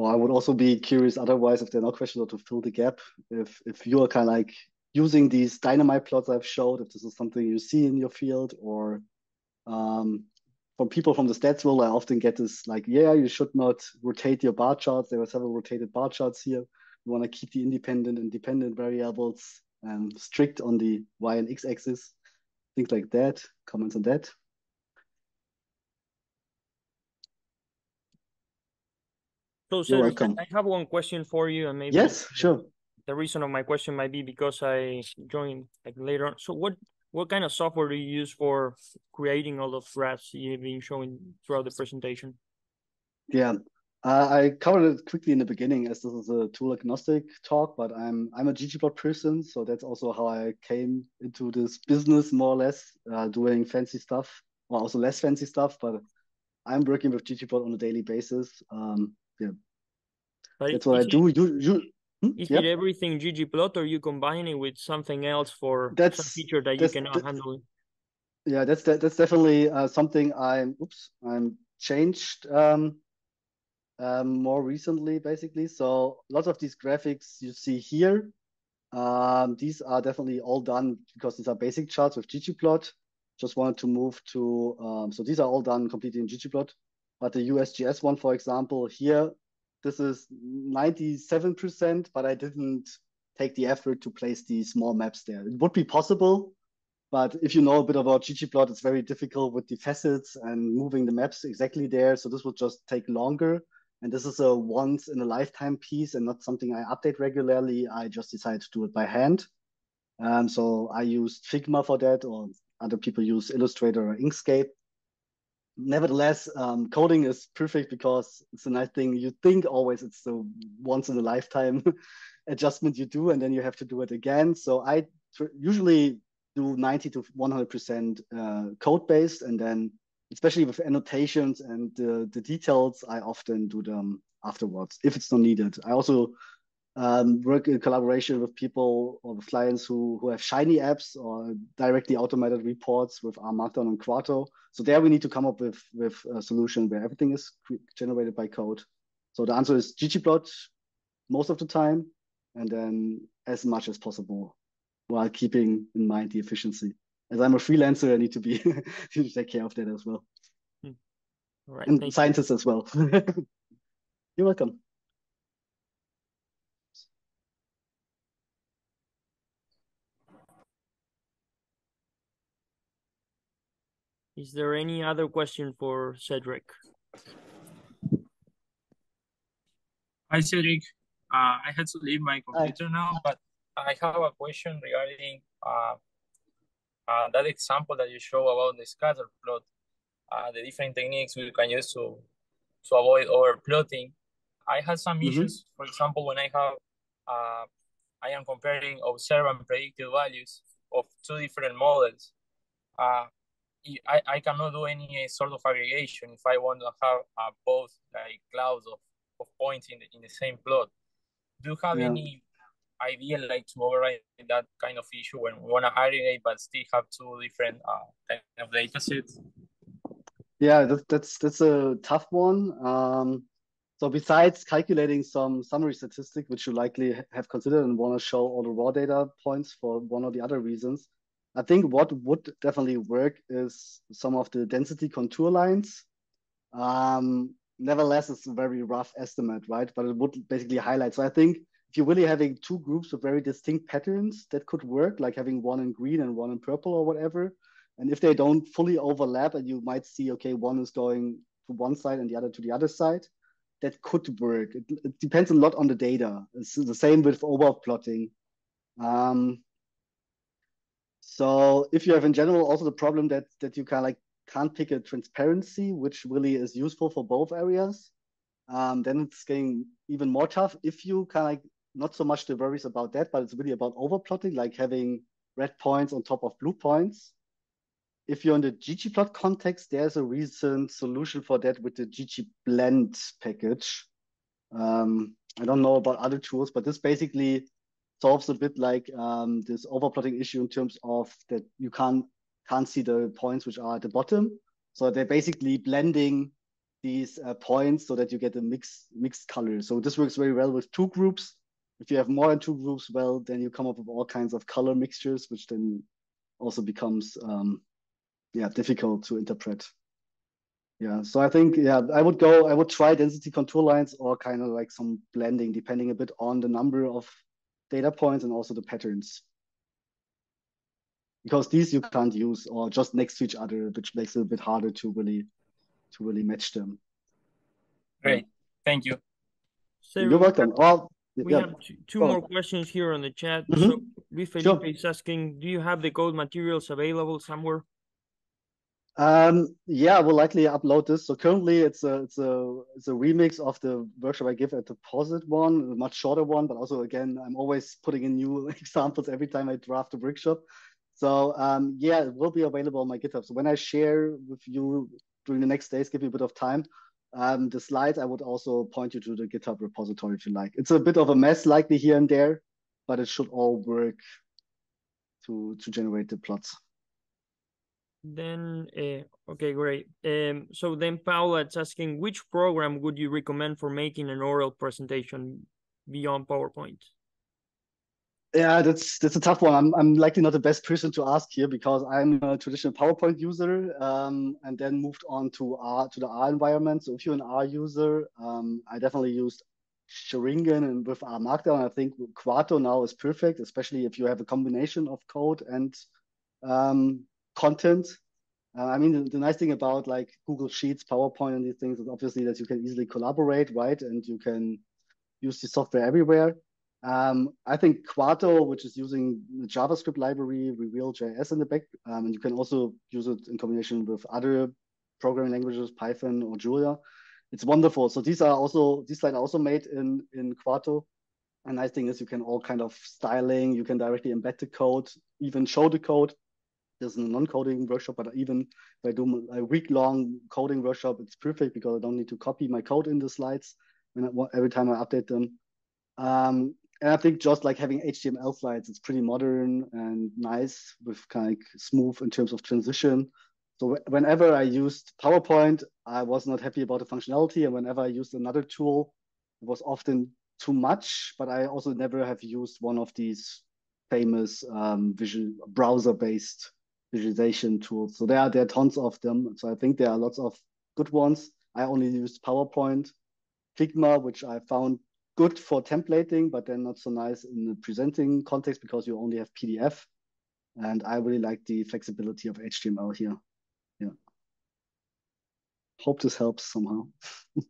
S2: Or I would also be curious otherwise if there are no questions or to fill the gap. If if you are kind of like using these dynamite plots I've showed, if this is something you see in your field or um, from people from the stats world, I often get this like, yeah, you should not rotate your bar charts. There are several rotated bar charts here. You want to keep the independent and dependent variables strict on the y and x axis, things like that. Comments on that?
S4: So, Cedric, I have one question for you, and maybe
S2: yes, sure.
S4: The reason of my question might be because I joined like later on. So, what what kind of software do you use for creating all those graphs you've been showing throughout the presentation?
S2: Yeah, uh, I covered it quickly in the beginning as this is a tool agnostic talk, but I'm I'm a ggplot person, so that's also how I came into this business more or less, uh, doing fancy stuff, or also less fancy stuff. But I'm working with ggplot on a daily basis. Um, yeah. But That's what I do. You, you,
S4: hmm? Is it everything ggplot or you combine it with something else for that's, some feature that you cannot that, handle?
S2: Yeah, that's that, that's definitely uh, something I'm oops, I'm changed um, um, more recently, basically. So lots of these graphics you see here, um, these are definitely all done because these are basic charts with ggplot. Just wanted to move to, um, so these are all done completely in ggplot. But the USGS one, for example, here, this is 97%, but I didn't take the effort to place these small maps there. It would be possible, but if you know a bit about ggplot, it's very difficult with the facets and moving the maps exactly there. So this would just take longer. And this is a once in a lifetime piece and not something I update regularly. I just decided to do it by hand. Um, so I used Figma for that, or other people use Illustrator or Inkscape nevertheless, um, coding is perfect because it's a nice thing. You think always it's the once in a lifetime adjustment you do, and then you have to do it again. So I usually do 90 to 100% uh, code based, and then especially with annotations and the, the details, I often do them afterwards if it's not needed. I also um, work in collaboration with people or with clients who, who have Shiny apps or directly automated reports with R Markdown and Quarto. So there we need to come up with, with a solution where everything is generated by code. So the answer is ggplot most of the time, and then as much as possible while keeping in mind the efficiency. As I'm a freelancer, I need to be to take care of that as well.
S4: Hmm. All right,
S2: and scientists you. as well. You're welcome.
S4: Is there any other question for Cedric?
S1: Hi, Cedric. Uh, I had to leave my computer Hi. now, but I have a question regarding uh, uh, that example that you show about the scatter plot, uh, the different techniques we can use to to avoid overplotting. I had some mm -hmm. issues. For example, when I have, uh, I am comparing observed and predicted values of two different models. I, I cannot do any sort of aggregation if I want to have uh, both like clouds of, of points in the, in the same plot. Do you have yeah. any idea like to override that kind of issue when we want to aggregate but still have two different uh, kind of data sets?
S2: Yeah, that, that's that's a tough one. Um, so besides calculating some summary statistic, which you likely have considered and want to show all the raw data points for one or the other reasons, I think what would definitely work is some of the density contour lines. Um, nevertheless, it's a very rough estimate, right? But it would basically highlight. So I think if you're really having two groups of very distinct patterns, that could work, like having one in green and one in purple or whatever. And if they don't fully overlap, and you might see, okay, one is going to one side and the other to the other side, that could work. It, it depends a lot on the data. It's the same with overplotting. Um, so if you have in general also the problem that that you kind of like can't pick a transparency, which really is useful for both areas, um, then it's getting even more tough. If you kind of like not so much the worries about that, but it's really about overplotting, like having red points on top of blue points. If you're in the ggplot context, there's a recent solution for that with the ggblend package. Um, I don't know about other tools, but this basically solves a bit like um, this overplotting issue in terms of that you can't can't see the points which are at the bottom. So they're basically blending these uh, points so that you get a mixed mixed color. So this works very well with two groups. If you have more than two groups, well, then you come up with all kinds of color mixtures, which then also becomes um, yeah difficult to interpret. Yeah, so I think yeah, I would go. I would try density contour lines or kind of like some blending, depending a bit on the number of data points and also the patterns. Because these you can't use or just next to each other, which makes it a bit harder to really to really match them.
S1: Great, thank you.
S2: So You're welcome. Well,
S4: we yeah. have two, two more questions here on the chat. Mm -hmm. So Luis Felipe sure. is asking, do you have the code materials available somewhere?
S2: Um, yeah, I will likely upload this. So currently, it's a it's a it's a remix of the workshop I give at the Posit one, a much shorter one. But also, again, I'm always putting in new examples every time I draft a workshop. So um, yeah, it will be available on my GitHub. So when I share with you during the next days, give me a bit of time. Um, the slides, I would also point you to the GitHub repository if you like. It's a bit of a mess, likely here and there, but it should all work to to generate the plots.
S4: Then, uh, okay, great. Um, so then Paula is asking, which program would you recommend for making an oral presentation beyond PowerPoint?
S2: Yeah, that's that's a tough one. I'm I'm likely not the best person to ask here because I'm a traditional PowerPoint user, um, and then moved on to R to the R environment. So if you're an R user, um, I definitely used Sharingan and with R Markdown. I think Quarto now is perfect, especially if you have a combination of code and um, content. Uh, I mean, the, the, nice thing about like Google Sheets, PowerPoint, and these things is obviously that you can easily collaborate, right? And you can use the software everywhere. Um, I think Quarto, which is using the JavaScript library, Reveal.js in the back, um, and you can also use it in combination with other programming languages, Python or Julia. It's wonderful. So these are also these slides are also made in in Quarto. And nice thing is you can all kind of styling. You can directly embed the code, even show the code there's a non-coding workshop, but even if I do a week-long coding workshop, it's perfect because I don't need to copy my code in the slides when I, every time I update them. Um, and I think just like having HTML slides, it's pretty modern and nice with kind of smooth in terms of transition. So whenever I used PowerPoint, I was not happy about the functionality. And whenever I used another tool, it was often too much, but I also never have used one of these famous um, visual browser-based visualization tools. So there are there are tons of them. So I think there are lots of good ones. I only use PowerPoint, Figma, which I found good for templating, but then not so nice in the presenting context because you only have PDF. And I really like the flexibility of HTML here. Yeah. Hope this helps somehow.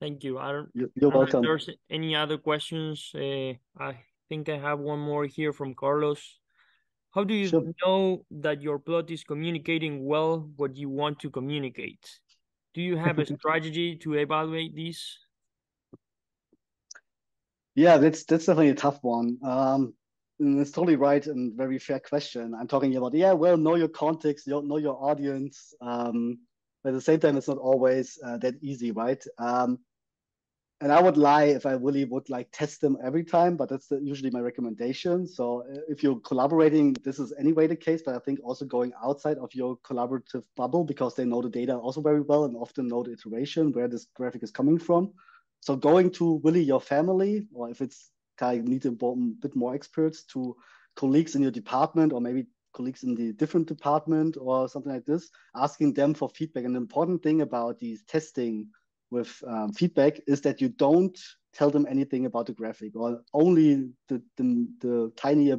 S4: Thank you. I don't,
S2: you're, you're I welcome.
S4: there's any other questions. Uh, I think I have one more here from Carlos. How do you sure. know that your plot is communicating well what you want to communicate? Do you have a strategy to evaluate this?
S2: Yeah, that's that's definitely a tough one. Um, it's totally right and very fair question. I'm talking about yeah, well, know your context, know your audience. Um, but at the same time, it's not always uh, that easy, right? Um, and I would lie if I really would like test them every time, but that's usually my recommendation. So uh, if you're collaborating, this is anyway the case, but I think also going outside of your collaborative bubble because they know the data also very well and often know the iteration where this graphic is coming from. So going to really your family, or if it's kind of need a bit more experts to colleagues in your department or maybe colleagues in the different department or something like this, asking them for feedback. And the important thing about these testing with um, feedback is that you don't tell them anything about the graphic or only the, the, the tiny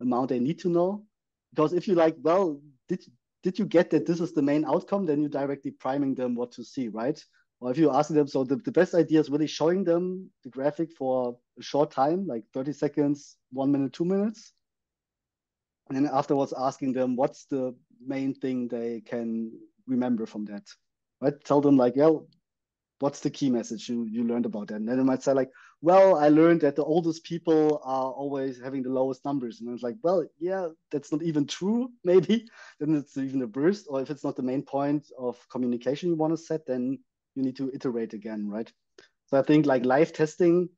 S2: amount they need to know. Because if you like, well, did, did you get that this is the main outcome? Then you're directly priming them what to see, right? Or if you ask them, so the, the best idea is really showing them the graphic for a short time, like 30 seconds, one minute, two minutes. And then afterwards asking them what's the main thing they can remember from that. Right? Tell them like, yeah, what's the key message you, you learned about that? And then they might say like, well, I learned that the oldest people are always having the lowest numbers. And it's like, well, yeah, that's not even true, maybe. then it's even a burst. Or if it's not the main point of communication you want to set, then you need to iterate again, right? So I think like live testing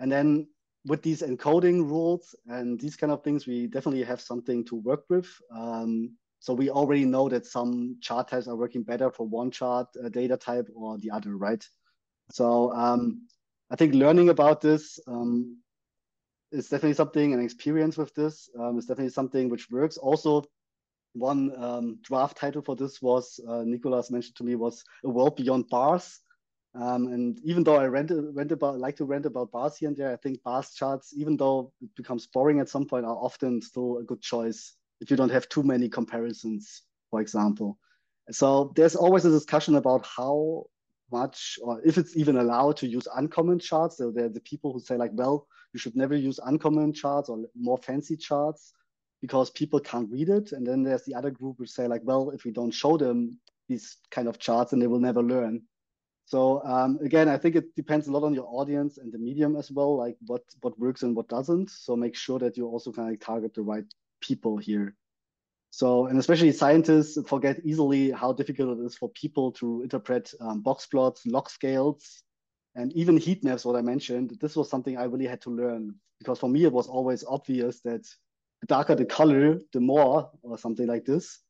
S2: and then with these encoding rules and these kind of things, we definitely have something to work with. Um, so we already know that some chart types are working better for one chart uh, data type or the other, right? So um, I think learning about this um, is definitely something, an experience with this um, is definitely something which works. Also, one um, draft title for this was, uh, Nicolas mentioned to me, was A World Beyond Bars. Um, and even though I rent, rent about, like to rent about bars here and there, I think bars charts, even though it becomes boring at some point, are often still a good choice if you don't have too many comparisons, for example. So there's always a discussion about how much or if it's even allowed to use uncommon charts. So there are the people who say like, well, you should never use uncommon charts or more fancy charts because people can't read it. And then there's the other group which say like, well, if we don't show them these kind of charts, then they will never learn. So um, again, I think it depends a lot on your audience and the medium as well, like what what works and what doesn't. So make sure that you also kind of target the right people here. So, and especially scientists forget easily how difficult it is for people to interpret um, box plots, log scales, and even heat maps, what I mentioned. This was something I really had to learn because for me, it was always obvious that the darker the color, the more, or something like this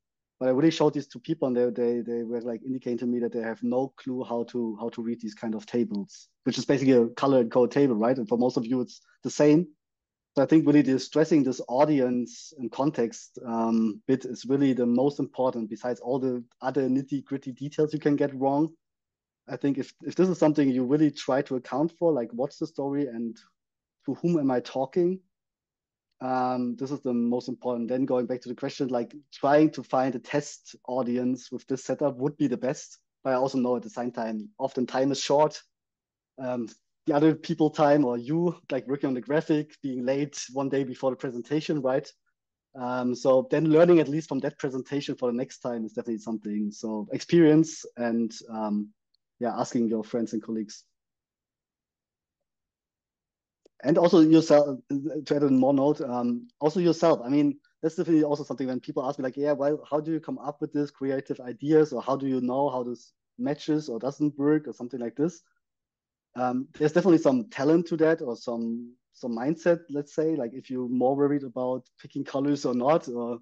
S2: but I really showed this to people and they, they, they were like indicating to me that they have no clue how to how to read these kind of tables, which is basically a color and code table, right? And for most of you, it's the same. So I think really the stressing this audience and context um, bit is really the most important besides all the other nitty gritty details you can get wrong. I think if, if this is something you really try to account for, like what's the story and to whom am I talking, um, this is the most important. Then going back to the question, like trying to find a test audience with this setup would be the best. But I also know at the same time, often time is short. Um, the other people time or you like working on the graphic, being late one day before the presentation, right? Um, so then learning at least from that presentation for the next time is definitely something. So experience and um, yeah, asking your friends and colleagues and also yourself to add a more note um, also yourself i mean that's definitely also something when people ask me like yeah well how do you come up with this creative ideas or how do you know how this matches or doesn't work or something like this um, there's definitely some talent to that or some some mindset let's say like if you're more worried about picking colors or not or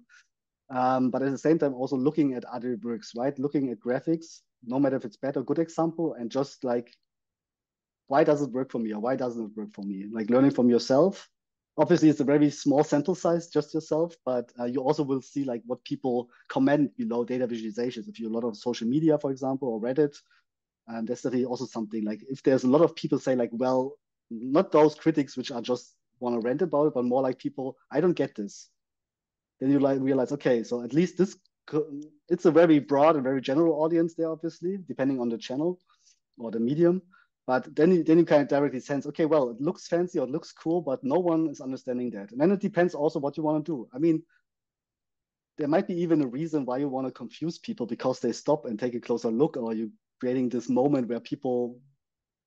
S2: um, but at the same time also looking at other works right looking at graphics no matter if it's bad or good example and just like why does it work for me or why doesn't it work for me? Like learning from yourself. Obviously, it's a very small sample size, just yourself, but uh, you also will see like what people comment below data visualizations. If you're a lot of social media, for example, or Reddit, um, there's definitely also something like if there's a lot of people say like, well, not those critics which are just want to rant about it, but more like people, I don't get this. Then you like realize, okay, so at least this it's a very broad and very general audience there, obviously, depending on the channel or the medium. But then you, then you kind of directly sense, okay, well, it looks fancy or it looks cool, but no one is understanding that. And then it depends also what you want to do. I mean, there might be even a reason why you want to confuse people because they stop and take a closer look, or you creating this moment where people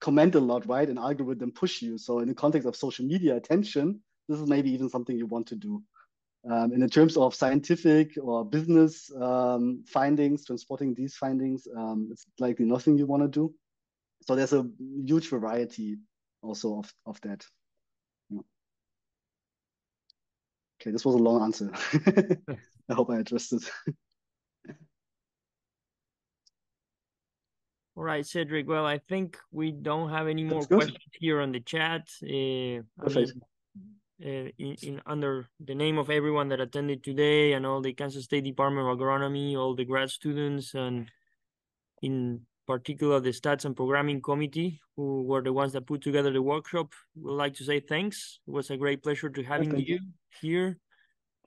S2: comment a lot, right? And algorithm push you. So in the context of social media attention, this is maybe even something you want to do. Um, in terms of scientific or business um, findings, transporting these findings, um, it's likely nothing you want to do so there's a huge variety also of, of that. Okay, this was a long answer. I hope I addressed it.
S4: All right, Cedric. Well, I think we don't have any more questions here on the chat. Uh, Perfect. I mean, uh, in, in, under the name of everyone that attended today and all the Kansas State Department of Agronomy, all the grad students, and in particular the stats and programming committee, who were the ones that put together the workshop. Would like to say thanks. It was a great pleasure to having you, you, here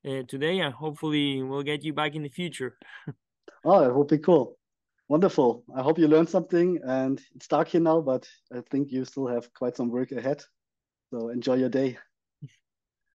S4: uh, today, and hopefully we'll get you back in the future.
S2: oh, it would be cool. Wonderful. I hope you learned something. And it's dark here now, but I think you still have quite some work ahead. So enjoy your day.